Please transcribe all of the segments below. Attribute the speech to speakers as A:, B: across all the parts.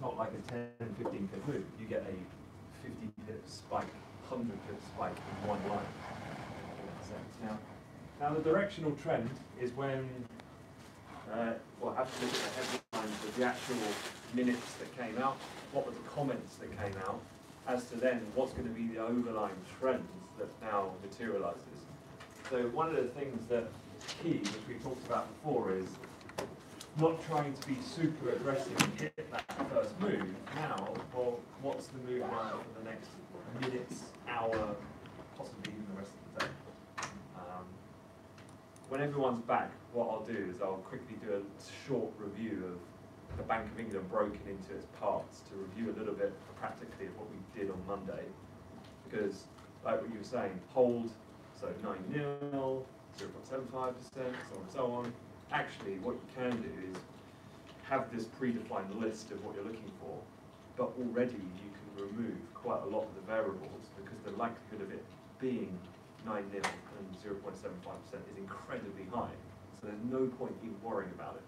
A: it's not like a 10, 15 pip move. You get a 50 pip spike, 100 pip spike in one line. Now, now the directional trend is when, uh, well, have to look at the headlines of the actual minutes that came out, what were the comments that came out, as to then what's going to be the overlying trends that now materializes. So one of the things that key, which we talked about before, is not trying to be super aggressive and hit that first move. Now, well, what's the move now for the next minutes, hour, possibly even the rest of the day? Um, when everyone's back, what I'll do is I'll quickly do a short review of the Bank of England broken into its parts to review a little bit practically of what we did on Monday. Because, like what you were saying, hold, so 9 0, 0.75%, so on and so on. Actually, what you can do is have this predefined list of what you're looking for, but already you can remove quite a lot of the variables because the likelihood of it being 9 0 and 0.75% is incredibly high. So there's no point even worrying about it.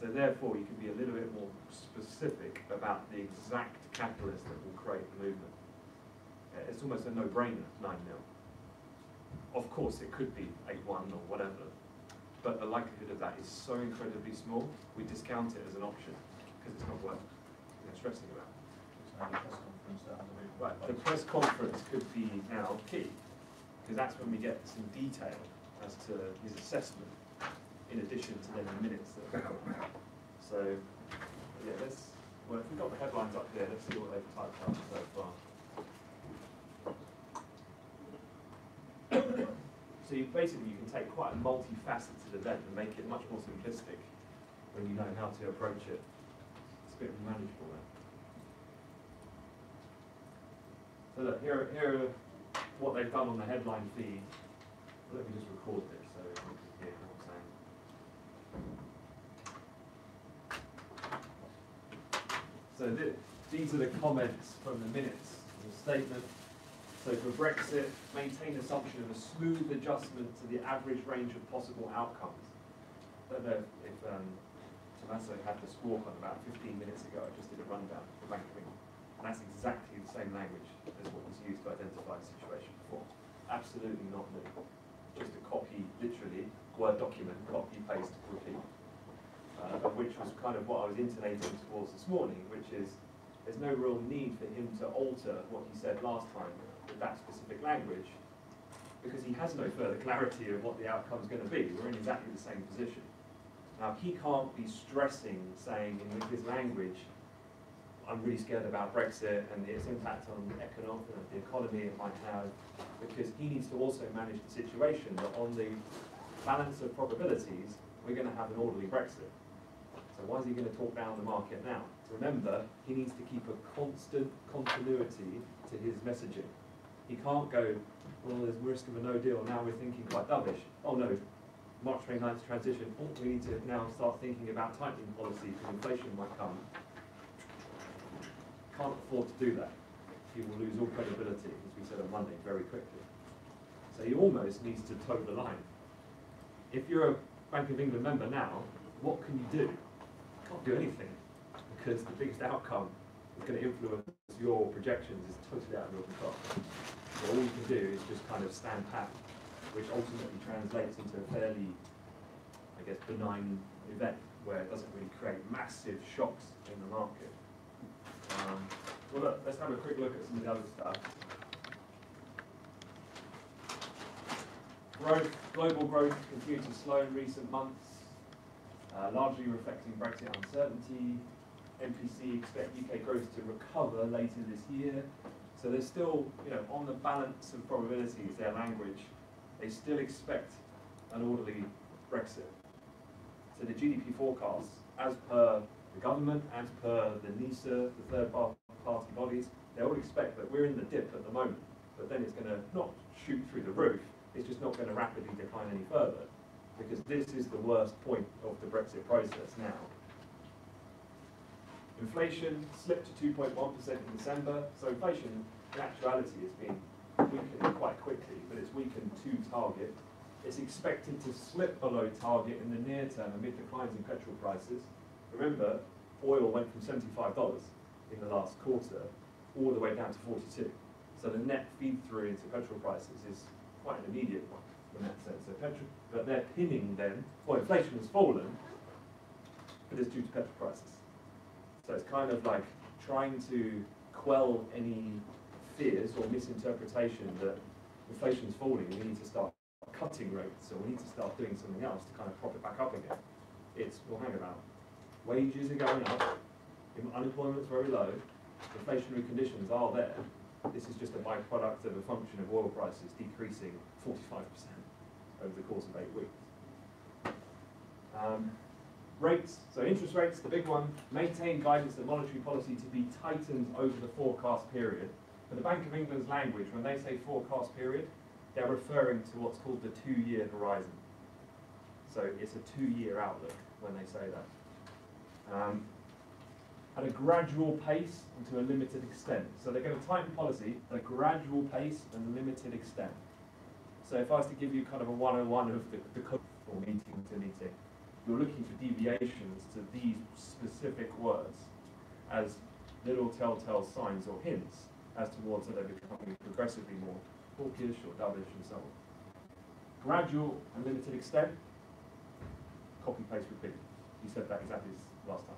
A: So therefore, you can be a little bit more specific about the exact catalyst that will create the movement. Uh, it's almost a no-brainer, 9 0. Of course, it could be 8-1 or whatever, but the likelihood of that is so incredibly small, we discount it as an option because it's not worth you know, stressing about. Right, the press conference could be now key because that's when we get some detail as to his assessment in addition to then the minutes that come. So, yeah, let's, well, if we've got the headlines up here, let's see what they've typed up so far. So you basically you can take quite a multifaceted event and make it much more simplistic when you know how to approach it. It's a bit manageable then. So look, here, here are what they've done on the headline feed. Let me just record this so you can hear what I'm saying. So th these are the comments from the minutes, the statement. So for Brexit, maintain assumption of a smooth adjustment to the average range of possible outcomes. I don't know if um, Tommaso had the squawk on about 15 minutes ago. I just did a rundown of England. And that's exactly the same language as what was used to identify the situation before. Absolutely not new. Just a copy, literally, Word document, copy, paste, repeat. Uh, which was kind of what I was intonating towards this morning, which is there's no real need for him to alter what he said last time that specific language because he has no further clarity of what the outcome is going to be. We're in exactly the same position. Now, he can't be stressing, saying in his language, I'm really scared about Brexit and its impact on the, economic, the economy it might have, because he needs to also manage the situation that on the balance of probabilities, we're going to have an orderly Brexit. So why is he going to talk down the market now? Remember, he needs to keep a constant continuity to his messaging. He can't go, well, there's risk of a no deal, now we're thinking quite dovish. Oh no, March 29th transition, oh, we need to now start thinking about tightening policy because inflation might come. Can't afford to do that. He will lose all credibility, as we said on Monday, very quickly. So he almost needs to toe the line. If you're a Bank of England member now, what can you do? You can't do anything because the biggest outcome is going to influence your projections is totally out of your control. So all you can do is just kind of stand pat, which ultimately translates into a fairly, I guess, benign event where it doesn't really create massive shocks in the market. Um, well, look, let's have a quick look at some of the other stuff. Growth, global growth continued to slow in recent months, uh, largely reflecting Brexit uncertainty, MPC expect UK growth to recover later this year. So they're still, you know, on the balance of probabilities, their language, they still expect an orderly Brexit. So the GDP forecasts, as per the government, as per the NIESR, the third party bodies, they all expect that we're in the dip at the moment, but then it's going to not shoot through the roof, it's just not going to rapidly decline any further, because this is the worst point of the Brexit process now. Inflation slipped to 2.1% in December. So inflation, in actuality, has been weakened quite quickly, but it's weakened to target. It's expected to slip below target in the near term amid declines in petrol prices. Remember, oil went from seventy-five dollars in the last quarter all the way down to forty-two. So the net feed through into petrol prices is quite an immediate one in that sense. So petrol, but they're pinning then, well, inflation has fallen, but it's due to petrol prices. So it's kind of like trying to quell any fears or misinterpretation that inflation is falling, we need to start cutting rates, or we need to start doing something else to kind of prop it back up again. It's, well, hang about. Wages are going up, unemployment's very low, inflationary conditions are there. This is just a byproduct of a function of oil prices decreasing forty-five percent over the course of eight weeks. Um, Rates, so interest rates, the big one, maintain guidance that monetary policy to be tightened over the forecast period. For the Bank of England's language, when they say forecast period, they're referring to what's called the two-year horizon. So it's a two-year outlook when they say that. Um, at a gradual pace and to a limited extent. So they're going to tighten policy at a gradual pace and limited extent. So if I was to give you kind of a 101 of the, the for meeting to meeting, you're looking for deviations to these specific words as little telltale signs or hints as towards that they're becoming progressively more hawkish or dovish and so on. Gradual and limited extent, copy paste repeat. You said that exactly last time.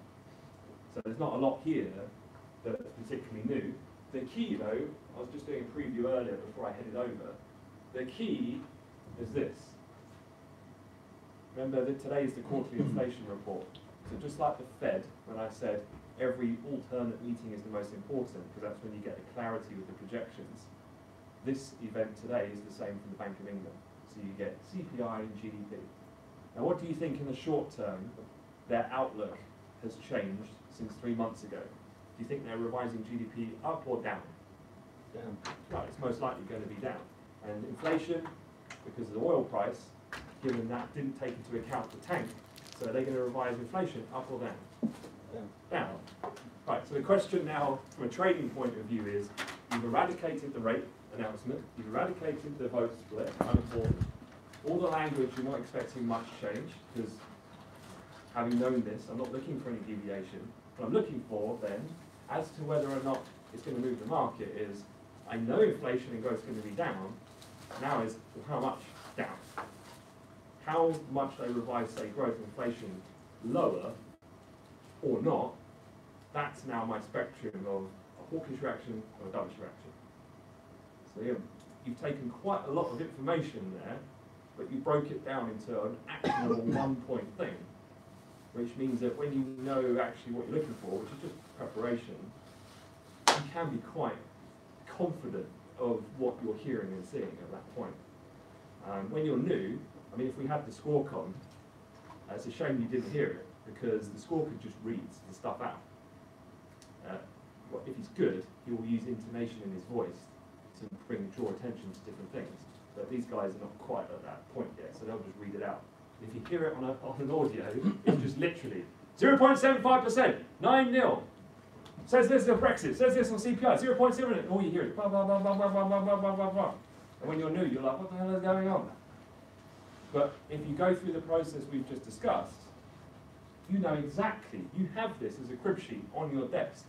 A: So there's not a lot here that's particularly new. The key though, I was just doing a preview earlier before I headed over, the key is this. Remember that today is the quarterly mm-hmm. inflation report. So just like the Fed, when I said every alternate meeting is the most important, because that's when you get the clarity with the projections, this event today is the same for the Bank of England. So you get CPI and GDP. Now what do you think in the short term their outlook has changed since three months ago? Do you think they're revising GDP up or down?
B: Down.
A: Right, it's most likely going to be down. And inflation, because of the oil price, given that didn't take into account the tank, so are they going to revise inflation up or down?
B: Down.
A: Down. Right, so the question now, from a trading point of view, is you've eradicated the rate announcement, you've eradicated the vote split, unimportant. All the language, you're not expecting much change, because having known this, I'm not looking for any deviation. What I'm looking for then, as to whether or not it's going to move the market, is I know inflation and growth is going to be down. Now is well, how much down? How much they revise, say, growth inflation lower or not? That's now my spectrum of a hawkish reaction or a dovish reaction. So yeah, you've taken quite a lot of information there, but you broke it down into an actionable one-point thing which means that when you know actually what you're looking for, which is just preparation, you can be quite confident of what you're hearing and seeing at that point. Um, when you're new, I mean, if we had the squawk on, uh, it's a shame you didn't hear it because the squawk could just read the stuff out. Uh, well, if he's good, he will use intonation in his voice to bring draw attention to different things. But these guys are not quite at that point yet, so they'll just read it out. If you hear it on, a, on an audio, it's just literally 0.75%, 9 0. Says this on Brexit, says this on CPI, 0.7, and all you hear is blah, blah, blah, blah, blah, blah, blah, blah, blah, blah, blah. And when you're new, you're like, what the hell is going on? But if you go through the process we've just discussed, you know exactly, you have this as a crib sheet on your desk.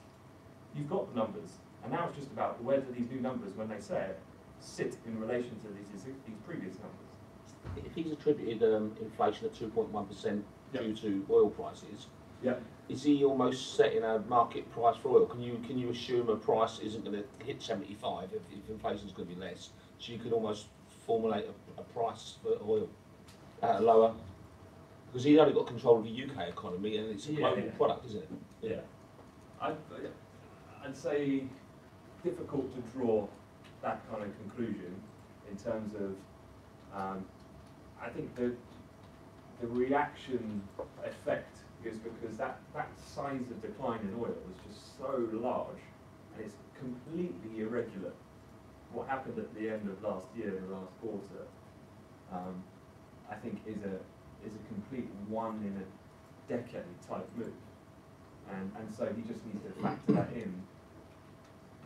A: You've got the numbers, and now it's just about where do these new numbers, when they say it, sit in relation to these, these previous numbers.
B: If he's attributed um, inflation at two point one percent
A: Yeah.
B: due to oil prices,
A: Yeah.
B: is he almost setting a market price for oil? Can you can you assume a price isn't going to hit seventy five if, if is going to be less? So you could almost formulate a, a price for oil at a lower. Because he's only got control of the UK economy and it's a global
A: yeah.
B: product, isn't it?
A: Yeah. I'd, I'd say difficult to draw that kind of conclusion in terms of, um, I think the, the reaction effect is because that, that size of decline in oil was just so large and it's completely irregular. What happened at the end of last year, the last quarter, um, I think is a, is a complete one in a decade type move. And, and so he just needs to factor that in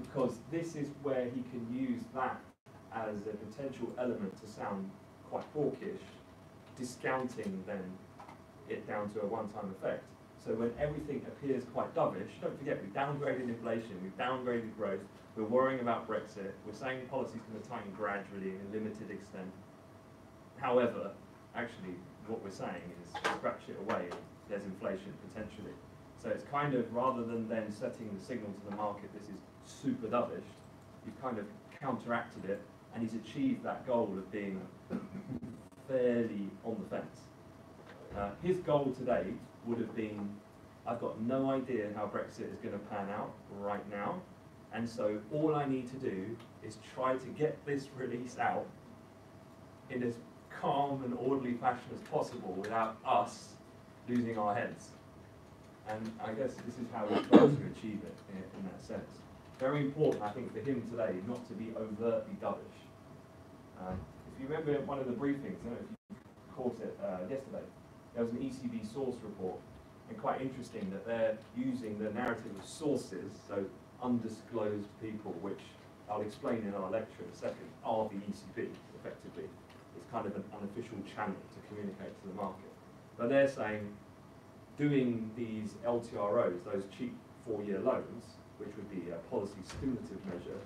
A: because this is where he can use that as a potential element to sound quite hawkish, discounting then it down to a one-time effect. So when everything appears quite dovish, don't forget we've downgraded inflation, we've downgraded growth, we're worrying about Brexit, we're saying policy's going to tighten gradually in a limited extent. However, actually, what we're saying is scratch it away, there's inflation potentially. So it's kind of, rather than then setting the signal to the market, this is super dovish, you've kind of counteracted it, and he's achieved that goal of being fairly on the fence. Uh, his goal today would have been, I've got no idea how Brexit is going to pan out right now, and so all I need to do is try to get this release out in as calm and orderly fashion as possible without us losing our heads. And I guess this is how he's trying to achieve it in, in that sense. Very important, I think, for him today not to be overtly dovish. Um, if you remember one of the briefings, I don't know if you caught it uh, yesterday, there was an ECB source report, and quite interesting that they're using the narrative of sources, so undisclosed people, which I'll explain in our lecture in a second, are the ECB, effectively. Kind of an unofficial channel to communicate to the market. But they're saying doing these LTROs, those cheap four-year loans, which would be a policy stimulative measure,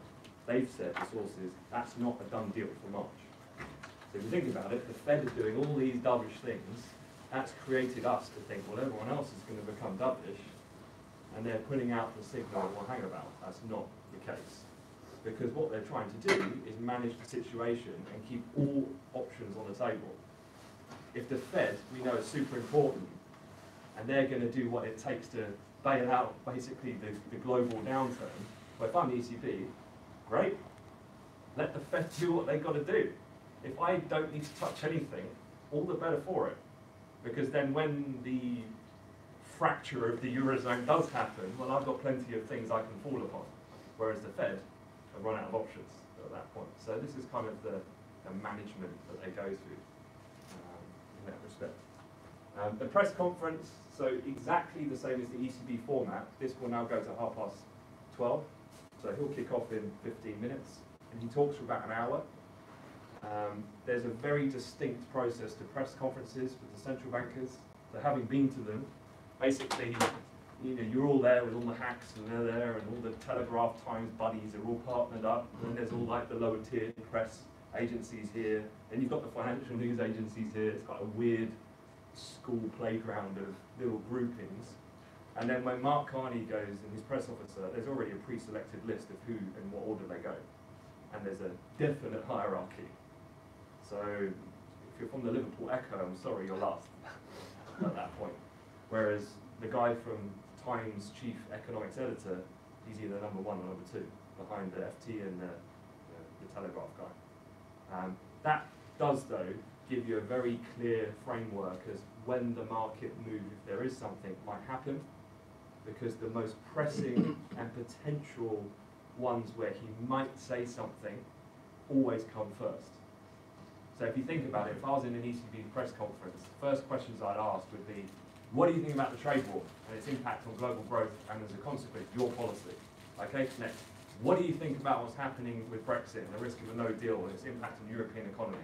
A: they've said, the sources, that's not a done deal for March. So if you think about it, the Fed is doing all these dovish things, that's created us to think, well, everyone else is going to become dovish, and they're putting out the signal, well, hang about, that's not the case. Because what they're trying to do is manage the situation and keep all options on the table. If the Fed, we know, is super important, and they're going to do what it takes to bail out basically the, the global downturn, well, if I'm the ECB, great, let the Fed do what they've got to do. If I don't need to touch anything, all the better for it. Because then when the fracture of the Eurozone does happen, well, I've got plenty of things I can fall upon. Whereas the Fed run out of options at that point. So this is kind of the, the management that they go through um, in that respect. Um, the press conference, so exactly the same as the ECB format. This will now go to half past 12. So he'll kick off in 15 minutes and he talks for about an hour. Um, there's a very distinct process to press conferences with the central bankers. So having been to them, basically, you know, you're all there with all the hacks and they're there and all the Telegraph Times buddies are all partnered up. And then there's all like the lower tier press agencies here. Then you've got the financial news agencies here. It's got a weird school playground of little groupings. And then when Mark Carney goes and his press officer, there's already a pre-selected list of who and what order they go. And there's a definite hierarchy. So if you're from the Liverpool Echo, I'm sorry, you're last at that point. Whereas the guy from Times chief economics editor, he's either number one or number two, behind the FT and the, the, the Telegraph guy. Um, that does, though, give you a very clear framework as when the market move, if there is something, might happen, because the most pressing and potential ones where he might say something always come first. So if you think about it, if I was in an ECB press conference, the first questions I'd ask would be, what do you think about the trade war and its impact on global growth and as a consequence, your policy? Okay, next. What do you think about what's happening with Brexit and the risk of a no deal and its impact on the European economy?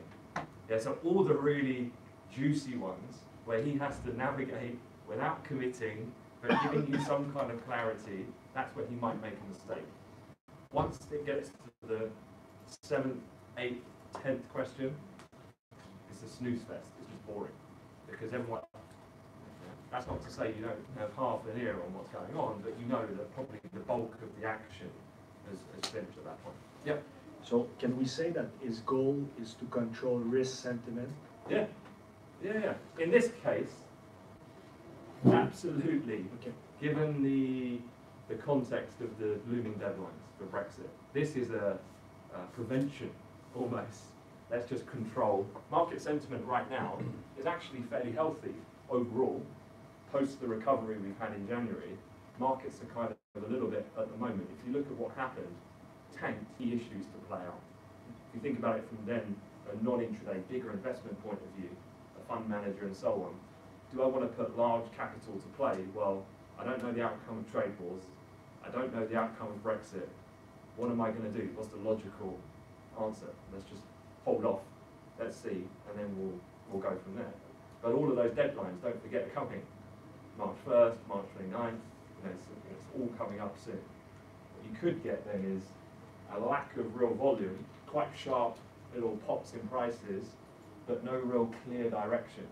A: Yeah, so all the really juicy ones where he has to navigate without committing, but giving you some kind of clarity, that's where he might make a mistake. Once it gets to the seventh, eighth, tenth question, it's a snooze fest. It's just boring because everyone. That's not to say you don't have half an ear on what's going on, but you know that probably the bulk of the action has, has finished at that point. Yep.
C: So can we say that his goal is to control risk sentiment?
A: Yeah. Yeah, yeah. In this case, absolutely.
C: Okay.
A: Given the the context of the looming deadlines for Brexit, this is a, a prevention almost. Let's just control. Market sentiment right now is actually fairly healthy overall. Post the recovery we've had in January, markets are kind of a little bit at the moment. If you look at what happened, 10 key issues to play out. If you think about it from then, a non-intraday, bigger investment point of view, a fund manager and so on, do I want to put large capital to play? Well, I don't know the outcome of trade wars. I don't know the outcome of Brexit. What am I going to do? What's the logical answer? Let's just hold off. Let's see, and then we'll we'll go from there. But all of those deadlines, don't forget, are coming. March first, March 29th, you know, it's, it's all coming up soon. What you could get then is a lack of real volume, quite sharp little pops in prices, but no real clear direction.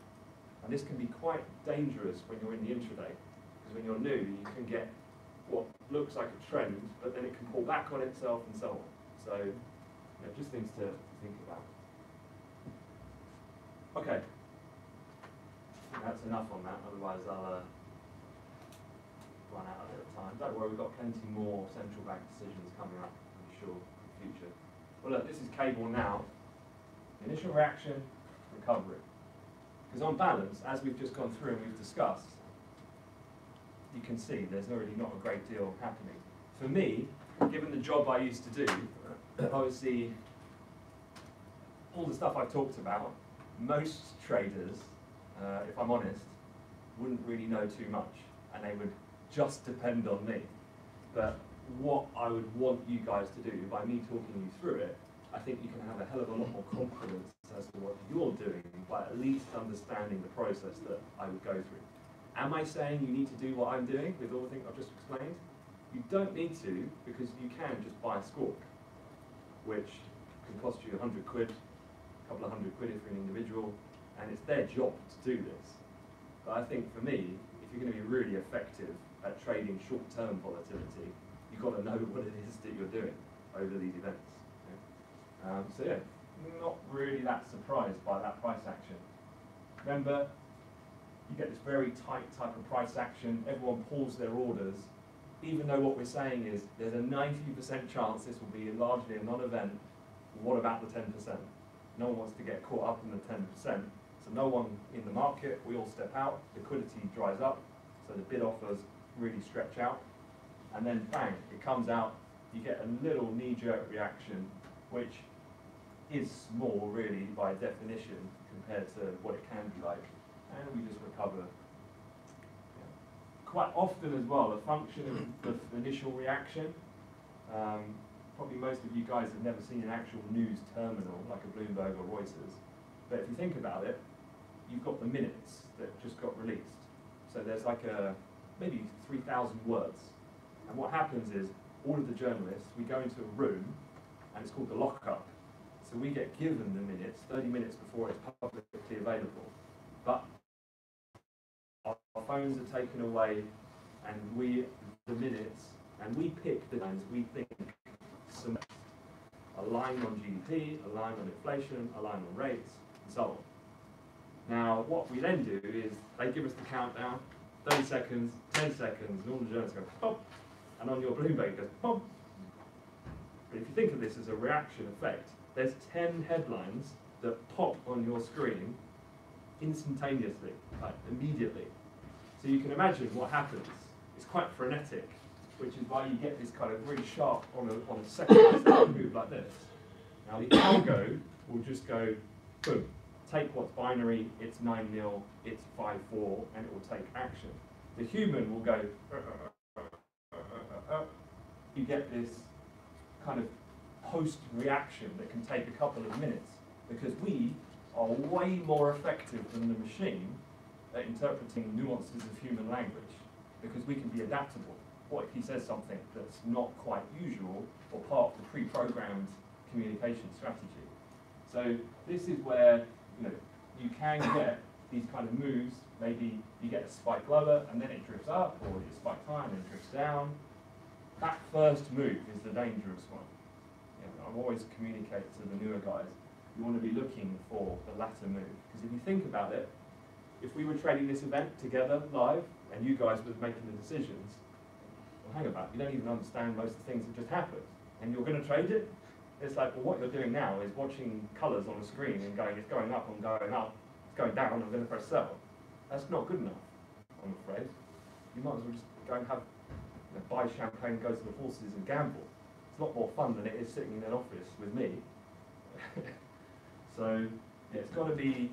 A: And this can be quite dangerous when you're in the intraday, because when you're new, you can get what looks like a trend, but then it can pull back on itself and so on. So, you know, just things to think about. Okay. That's enough on that, otherwise I'll uh, run out a bit of time. Don't worry, we've got plenty more central bank decisions coming up, I'm sure, in the future. Well, look, this is cable now. Initial reaction, recovery. Because on balance, as we've just gone through and we've discussed, you can see there's already not a great deal happening. For me, given the job I used to do, obviously, all the stuff I've talked about, most traders, uh, if I'm honest, wouldn't really know too much, and they would just depend on me. But what I would want you guys to do, by me talking you through it, I think you can have a hell of a lot more confidence as to what you're doing by at least understanding the process that I would go through. Am I saying you need to do what I'm doing with all the things I've just explained? You don't need to because you can just buy a squawk, which can cost you a hundred quid, a couple of hundred quid if you're an individual, and it's their job to do this. But I think for me, if you're going to be really effective at trading short-term volatility, you've got to know what it is that you're doing over these events. okay? Um, so yeah, not really that surprised by that price action. Remember, you get this very tight type of price action, everyone pulls their orders, even though what we're saying is there's a 90% chance this will be largely a non-event, what about the 10%? No one wants to get caught up in the 10%, so no one in the market, we all step out, liquidity dries up, so the bid offers really stretch out, and then bang, it comes out, you get a little knee-jerk reaction, which is small really by definition compared to what it can be like, and we just recover. Yeah. Quite often as well, the function of the initial reaction, um, probably most of you guys have never seen an actual news terminal like a Bloomberg or Reuters, but if you think about it, you've got the minutes that just got released. So there's like a, maybe 3,000 words. And what happens is, all of the journalists, we go into a room, and it's called the lockup. So we get given the minutes, 30 minutes before it's publicly available. But our phones are taken away, and we, the minutes, and we pick the lines we think some aligned on GDP, aligned on inflation, aligned on rates, and so on. Now, what we then do is they give us the countdown, 30 seconds, 10 seconds, and all the journalists go pop, and on your Bloomberg it goes pop. But if you think of this as a reaction effect, there's 10 headlines that pop on your screen instantaneously, like immediately. So you can imagine what happens. It's quite frenetic, which is why you get this kind of really sharp on a, on a second move like this. Now the algo will just go, boom, take what's binary, it's 9 0, it's 5 4, and it will take action. The human will go, "Uh, uh, uh, uh you get this kind of post reaction that can take a couple of minutes because we are way more effective than the machine at interpreting nuances of human language because we can be adaptable. What if he says something that's not quite usual or part of the pre-programmed communication strategy? So this is where you know you can get these kind of moves. Maybe you get a spike lower and then it drifts up, or you spike high and then drifts down. That first move is the dangerous one. You know, I always communicate to the newer guys. You want to be looking for the latter move because if you think about it, if we were trading this event together live and you guys were making the decisions, well, hang about, you don't even understand most of the things that just happened, and you're going to trade it. It's like, well, what you're doing now is watching colours on the screen and going, it's going up and going up, it's going down, I'm going to press sell. That's not good enough, I'm afraid. You might as well just go and have, you know, buy champagne, go to the horses and gamble. It's a lot more fun than it is sitting in an office with me. so, yeah, it's got to be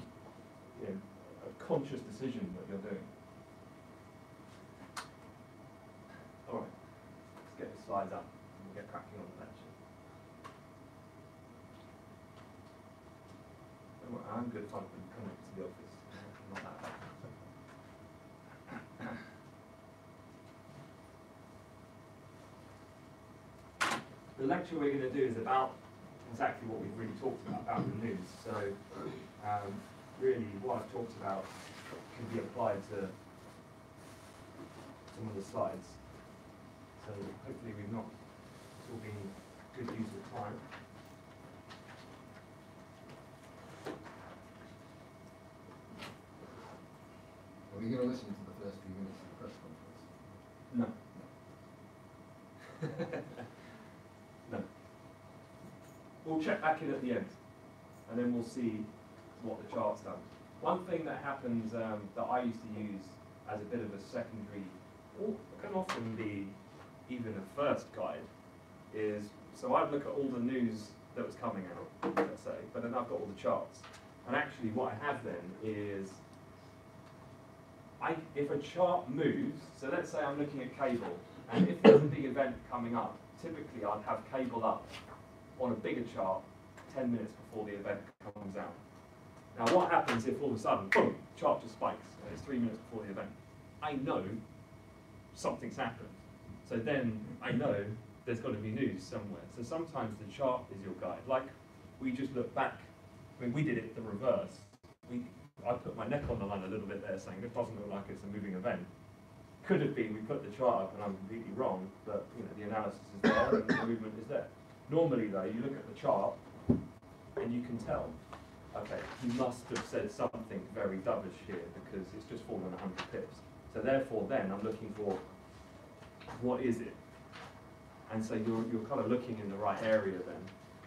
A: you know, a conscious decision that you're doing. All right, let's get the slides up I'm good talking coming to the office. the lecture we're going to do is about exactly what we've really talked about, about the news. So um, really what I've talked about can be applied to some of the slides. So hopefully we've not all been good use of time.
D: Are we gonna listen to the first few minutes of the press conference?
A: No. no. We'll check back in at the end, and then we'll see what the chart's done. One thing that happens um, that I used to use as a bit of a secondary, or can often be even a first guide, is so I'd look at all the news that was coming out, let's say, but then I've got all the charts. And actually, what I have then is I, if a chart moves, so let's say I'm looking at cable, and if there's a big event coming up, typically I'd have cable up on a bigger chart 10 minutes before the event comes out. Now what happens if all of a sudden, boom, chart just spikes, and it's three minutes before the event? I know something's happened. So then I know there's got to be news somewhere. So sometimes the chart is your guide. Like we just look back, I mean, we did it the reverse. We, I put my neck on the line a little bit there saying this doesn't look like it's a moving event. Could have been we put the chart up and I'm completely wrong, but you know the analysis is there and the movement is there. Normally though, you look at the chart and you can tell, okay, he must have said something very dovish here because it's just fallen 100 pips. So therefore then I'm looking for what is it? And so you're, you're kind of looking in the right area then.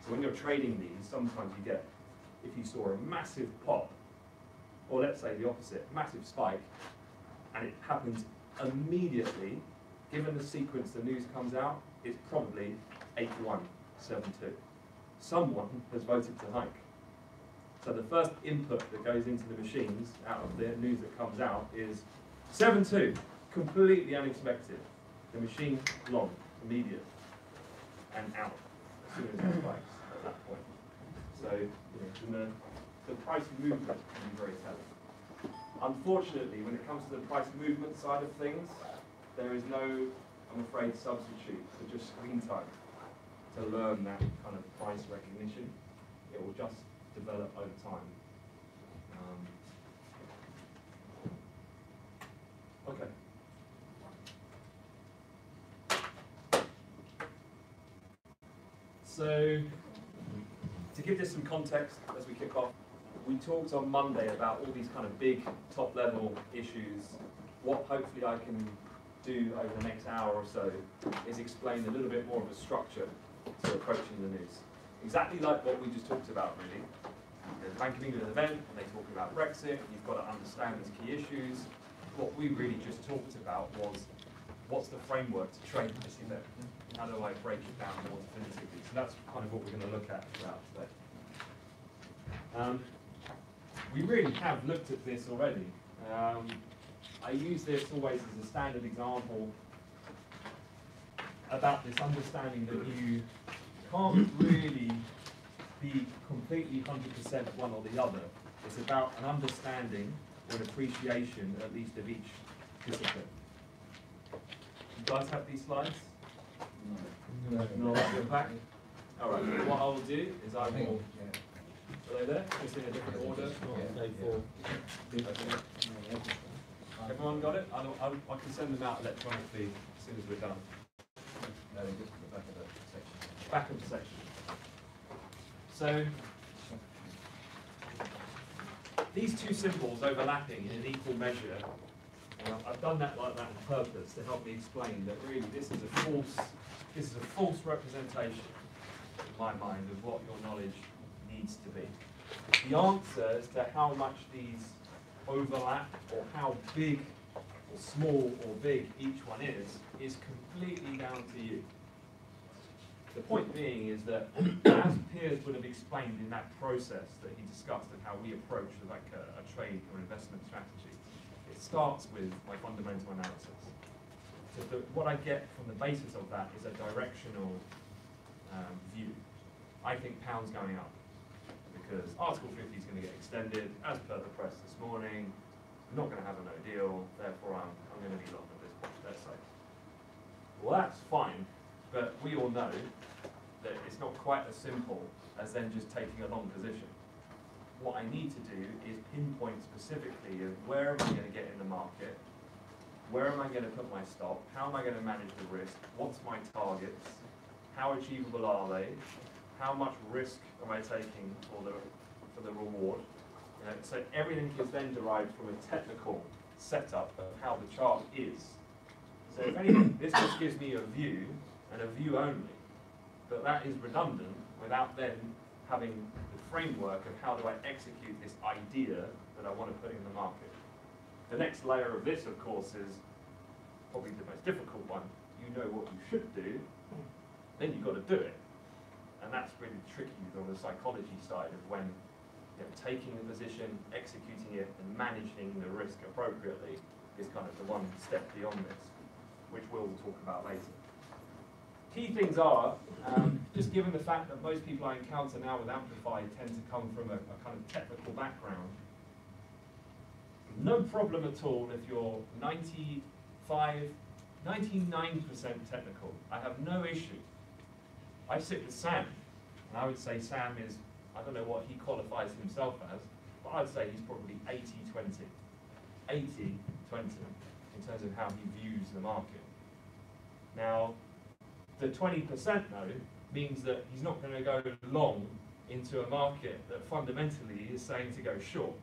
A: So when you're trading these, sometimes you get, if you saw a massive pop, or let's say the opposite, massive spike, and it happens immediately, given the sequence the news comes out, it's probably 8172. Someone has voted to hike. So the first input that goes into the machines out of the news that comes out is 7-2, completely unexpected. The machine long, immediate, and out as soon as it spikes at that point. So you know, the, price movement can be very telling. Unfortunately, when it comes to the price movement side of things, there is no, I'm afraid, substitute for just screen time to learn that kind of price recognition. It will just develop over time. Um, okay. So, to give this some context as we kick off, we talked on Monday about all these kind of big top level issues. What hopefully I can do over the next hour or so is explain a little bit more of a structure to approaching the news. Exactly like what we just talked about, really. A Bank of England event, and they talk about Brexit, you've got to understand these key issues. What we really just talked about was what's the framework to trade this event? How do I break it down more definitively? So that's kind of what we're going to look at throughout today. Um, we really have looked at this already. Um, I use this always as a standard example about this understanding that you can't really be completely 100% one or the other. It's about an understanding or an appreciation, at least, of each discipline. You guys have these slides?
D: No.
A: No, they're back. All right. What I will do is I will.
D: Yeah.
A: Are they there? Just in a different order.
D: Yeah.
B: Day four.
A: Okay. Everyone got it? I'll, I'll, I can send them out electronically as soon as we're done.
D: No, just at the back of the section.
A: Back of the section. So these two symbols overlapping in an equal measure, I've done that like that on purpose to help me explain that really this is a false, this is a false representation in my mind of what your knowledge needs to be. The answer as to how much these overlap or how big or small or big each one is, is completely down to you. The point being is that, as Piers would have explained in that process that he discussed of how we approach like a, a trade or investment strategy, it starts with my fundamental analysis. So the, what I get from the basis of that is a directional um, view. I think pounds going up because Article 50 is going to get extended as per the press this morning. I'm not going to have a no deal, therefore I'm, I'm going to be long at this point, let's say. Well, that's fine, but we all know that it's not quite as simple as then just taking a long position. What I need to do is pinpoint specifically of where am I gonna get in the market, where am I gonna put my stop, how am I gonna manage the risk, what's my targets, how achievable are they, how much risk am I taking for the, for the reward. You know, so everything is then derived from a technical setup of how the chart is. So if anything, this just gives me a view and a view only, but that is redundant without then having the framework of how do I execute this idea that I want to put in the market. The next layer of this, of course, is probably the most difficult one. You know what you should do, then you've got to do it. And that's really tricky on the psychology side of when you know, taking the position, executing it, and managing the risk appropriately is kind of the one step beyond this, which we'll talk about later. Key things are, um, just given the fact that most people I encounter now with Amplify tend to come from a, a kind of technical background, no problem at all if you're 95, 99% technical. I have no issue. I sit with Sam, and I would say Sam is, I don't know what he qualifies himself as, but I'd say he's probably 80 20. 80 20 in terms of how he views the market. Now, the 20% though means that he's not going to go long into a market that fundamentally is saying to go short.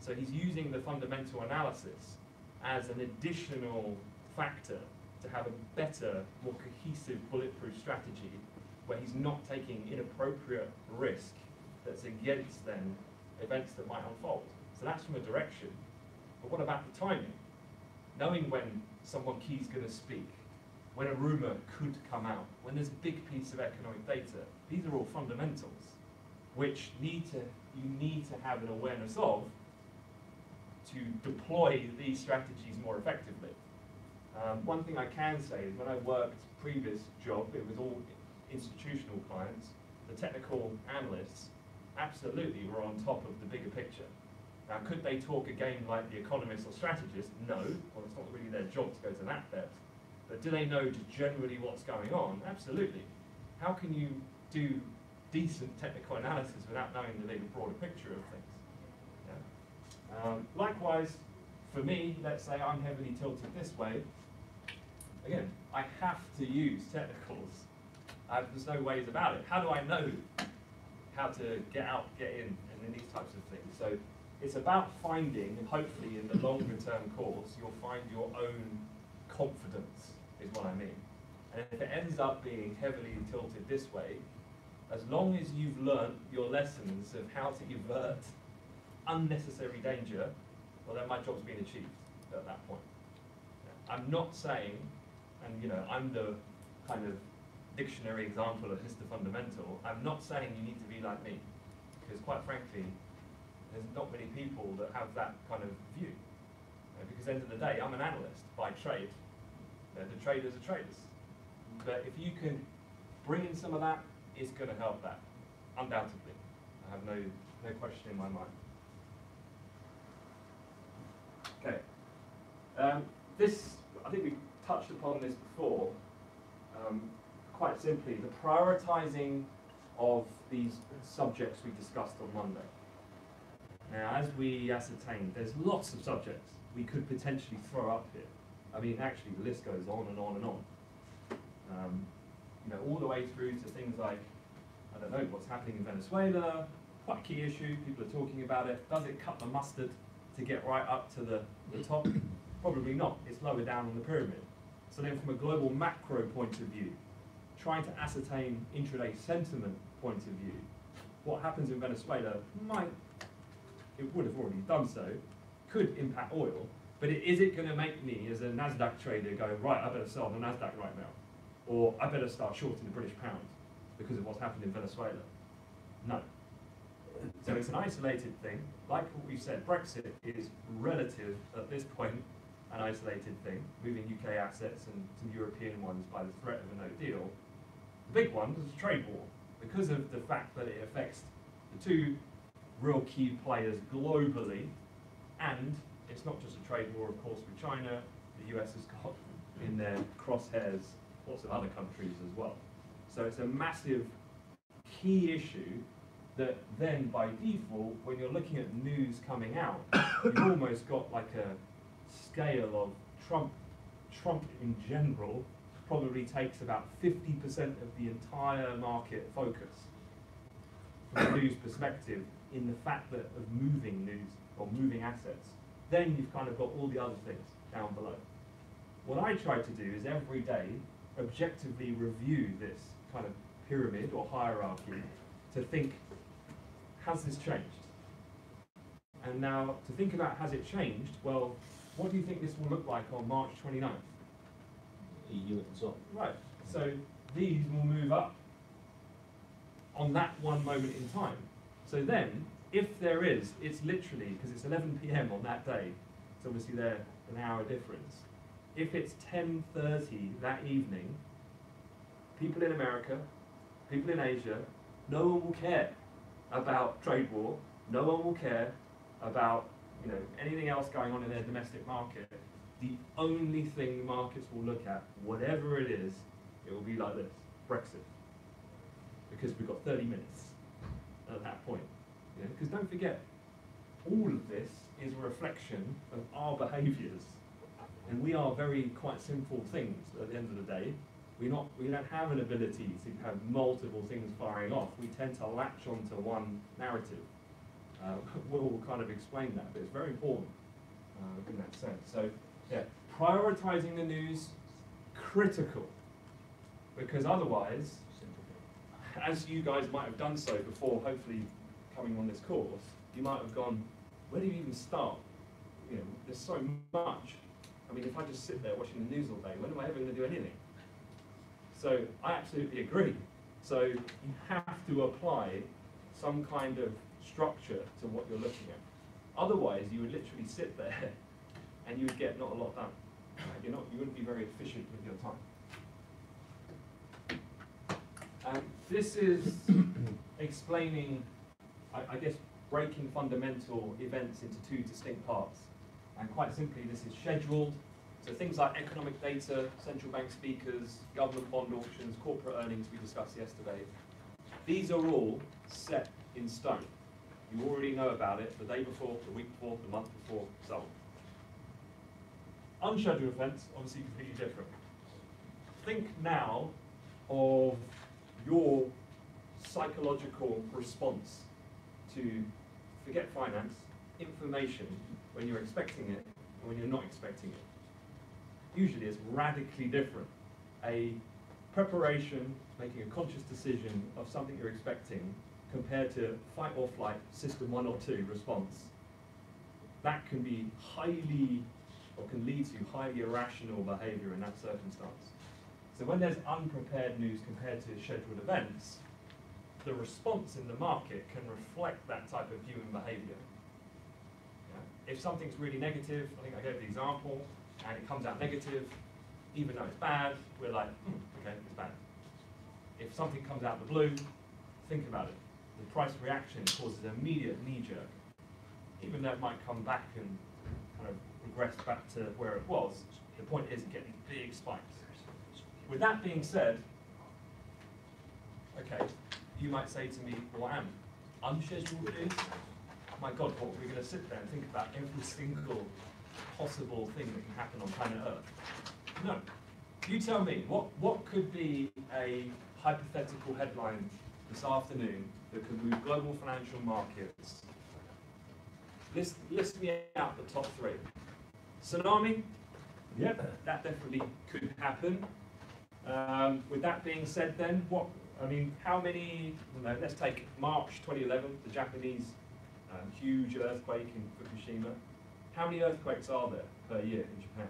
A: So he's using the fundamental analysis as an additional factor to have a better, more cohesive bulletproof strategy where he's not taking inappropriate risk that's against then events that might unfold. So that's from a direction. But what about the timing? Knowing when someone key's going to speak, when a rumour could come out, when there's a big piece of economic data, these are all fundamentals which need to you need to have an awareness of to deploy these strategies more effectively. Um, one thing I can say is when I worked previous job, it was all institutional clients, the technical analysts absolutely were on top of the bigger picture. Now, could they talk a game like the economists or strategists? No, well, it's not really their job to go to that depth. But do they know generally what's going on? Absolutely. How can you do decent technical analysis without knowing the bigger, broader picture of things? Yeah. Um, likewise, for me, let's say I'm heavily tilted this way. Again, I have to use technicals. There's no ways about it. How do I know how to get out, get in, and then these types of things? So it's about finding, and hopefully in the longer term course, you'll find your own confidence, is what I mean. And if it ends up being heavily tilted this way, as long as you've learnt your lessons of how to avert unnecessary danger, well then my job's been achieved at that point. I'm not saying, and you know, I'm the kind of dictionary example of Mr. Fundamental, I'm not saying you need to be like me, because quite frankly, there's not many people that have that kind of view. Because at the end of the day, I'm an analyst by trade. The traders are traders. But if you can bring in some of that, it's going to help that, undoubtedly. I have no, no question in my mind. Okay. Um, this, I think we touched upon this before. Um, quite simply, the prioritizing of these subjects we discussed on Monday. Now, as we ascertained, there's lots of subjects we could potentially throw up here. I mean, actually, the list goes on and on and on. Um, you know, all the way through to things like, I don't know, what's happening in Venezuela, quite a key issue, people are talking about it. Does it cut the mustard to get right up to the, the top? Probably not, it's lower down on the pyramid. So then from a global macro point of view, trying to ascertain intraday sentiment point of view, what happens in Venezuela might, it would have already done so, could impact oil, but it, is it going to make me as a NASDAQ trader go, right, I better sell the NASDAQ right now? Or I better start shorting the British pound because of what's happened in Venezuela? No. So it's an isolated thing. Like what we've said, Brexit is relative at this point, an isolated thing, moving UK assets and some European ones by the threat of a no deal. The big one is a trade war because of the fact that it affects the two real key players globally, and it's not just a trade war, of course, with China. The US has got in their crosshairs lots of other countries as well. So it's a massive key issue that then by default, when you're looking at news coming out, you've almost got like a scale of Trump, Trump in general probably takes about 50% of the entire market focus from a news perspective in the fact that of moving news or moving assets. Then you've kind of got all the other things down below. What I try to do is every day objectively review this kind of pyramid or hierarchy to think, has this changed? And now to think about has it changed, well, what do you think this will look like on March 29th?
B: EU at the top.
A: Right, so these will move up on that one moment in time. So then, if there is, it's literally, because it's 11 p.m. on that day, it's obviously there an hour difference. If it's 10.30 that evening, people in America, people in Asia, no one will care about trade war, no one will care about you know anything else going on in their domestic market. The only thing markets will look at, whatever it is, it will be like this, Brexit. Because we've got 30 minutes at that point. Because don't forget, all of this is a reflection of our behaviours. And we are very quite simple things at the end of the day. We're not, we don't have an ability to have multiple things firing off. We tend to latch onto one narrative. Uh, we'll kind of explain that, but it's very important uh, in that sense. So, yeah, prioritizing the news, critical. Because otherwise, as you guys might have done so before, hopefully coming on this course, you might have gone, where do you even start? You know, there's so much. I mean, if I just sit there watching the news all day, when am I ever going to do anything? So I absolutely agree. So you have to apply some kind of structure to what you're looking at. Otherwise, you would literally sit there and you would get not a lot done. You're not, you wouldn't be very efficient with your time. Um, this is explaining, I, I guess, breaking fundamental events into two distinct parts. And quite simply, this is scheduled. So things like economic data, central bank speakers, government bond auctions, corporate earnings we discussed yesterday. These are all set in stone. You already know about it the day before, the week before, the month before, so on. Unscheduled events, obviously completely different. Think now of your psychological response to forget finance, information when you're expecting it and when you're not expecting it. Usually it's radically different. A preparation, making a conscious decision of something you're expecting compared to fight or flight, system one or two response. That can be highly, or can lead to highly irrational behavior in that circumstance. So when there's unprepared news compared to scheduled events, the response in the market can reflect that type of human behavior. Yeah? If something's really negative, I think I gave the example, and it comes out negative, even though it's bad, we're like, hmm, okay, it's bad. If something comes out of the blue, think about it. The price reaction causes an immediate knee jerk. Even though it might come back and kind of regress back to where it was, the point is you get big spikes. With that being said, okay, you might say to me, well, I am unscheduled news? My God, what we're going to sit there and think about every single possible thing that can happen on planet Earth. No. You tell me, what, what could be a hypothetical headline this afternoon that could move global financial markets? List, list me out the top three. Tsunami? Yep, that definitely could happen. Um, with that being said, then, what, I mean, how many, no, let's take March 2011, the Japanese um, huge earthquake in Fukushima. How many earthquakes are there per year in Japan?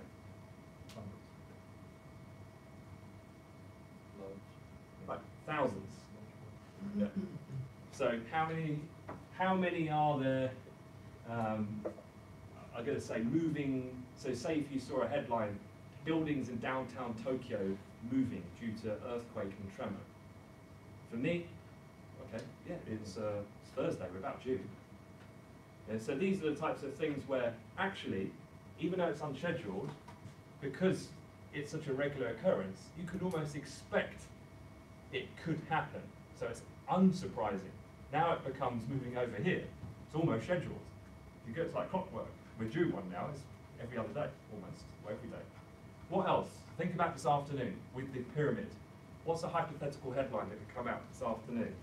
A: Like thousands. Yeah. So how many, how many are there, um, I'm going to say moving, so say if you saw a headline, buildings in downtown Tokyo moving due to earthquake and tremor. For me, okay, yeah, it's, uh, it's Thursday, we're about due. So these are the types of things where actually, even though it's unscheduled, because it's such a regular occurrence, you could almost expect it could happen. So it's unsurprising. Now it becomes moving over here. It's almost scheduled. You go, it's like clockwork. We're due one now. It's every other day, almost, or every day. What else? Think about this afternoon with the pyramid. What's a hypothetical headline that could come out this afternoon?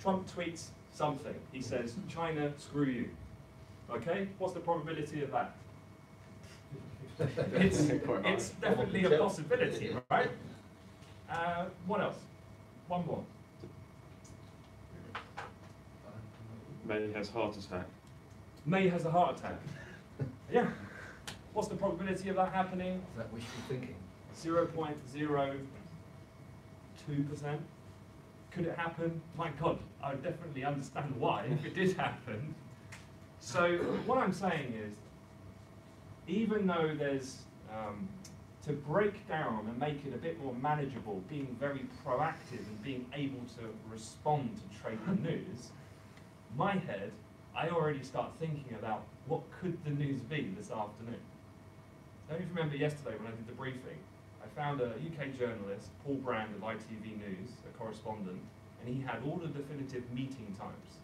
A: Trump tweets something. He says, China, screw you. Okay? What's the probability of that? It's, it's definitely a possibility, right? Uh, what else? One more.
E: May has heart attack.
A: May has a heart attack. Yeah. What's the probability of that happening?
D: Is that wishful thinking?
A: Zero point zero two percent. Could it happen? My God, I would definitely understand why if it did happen. So what I'm saying is, even though there's um, to break down and make it a bit more manageable, being very proactive and being able to respond to trade news, my head, I already start thinking about what could the news be this afternoon. Don't even remember yesterday when I did the briefing, I found a UK journalist, Paul Brand of ITV News, a correspondent, and he had all the definitive meeting times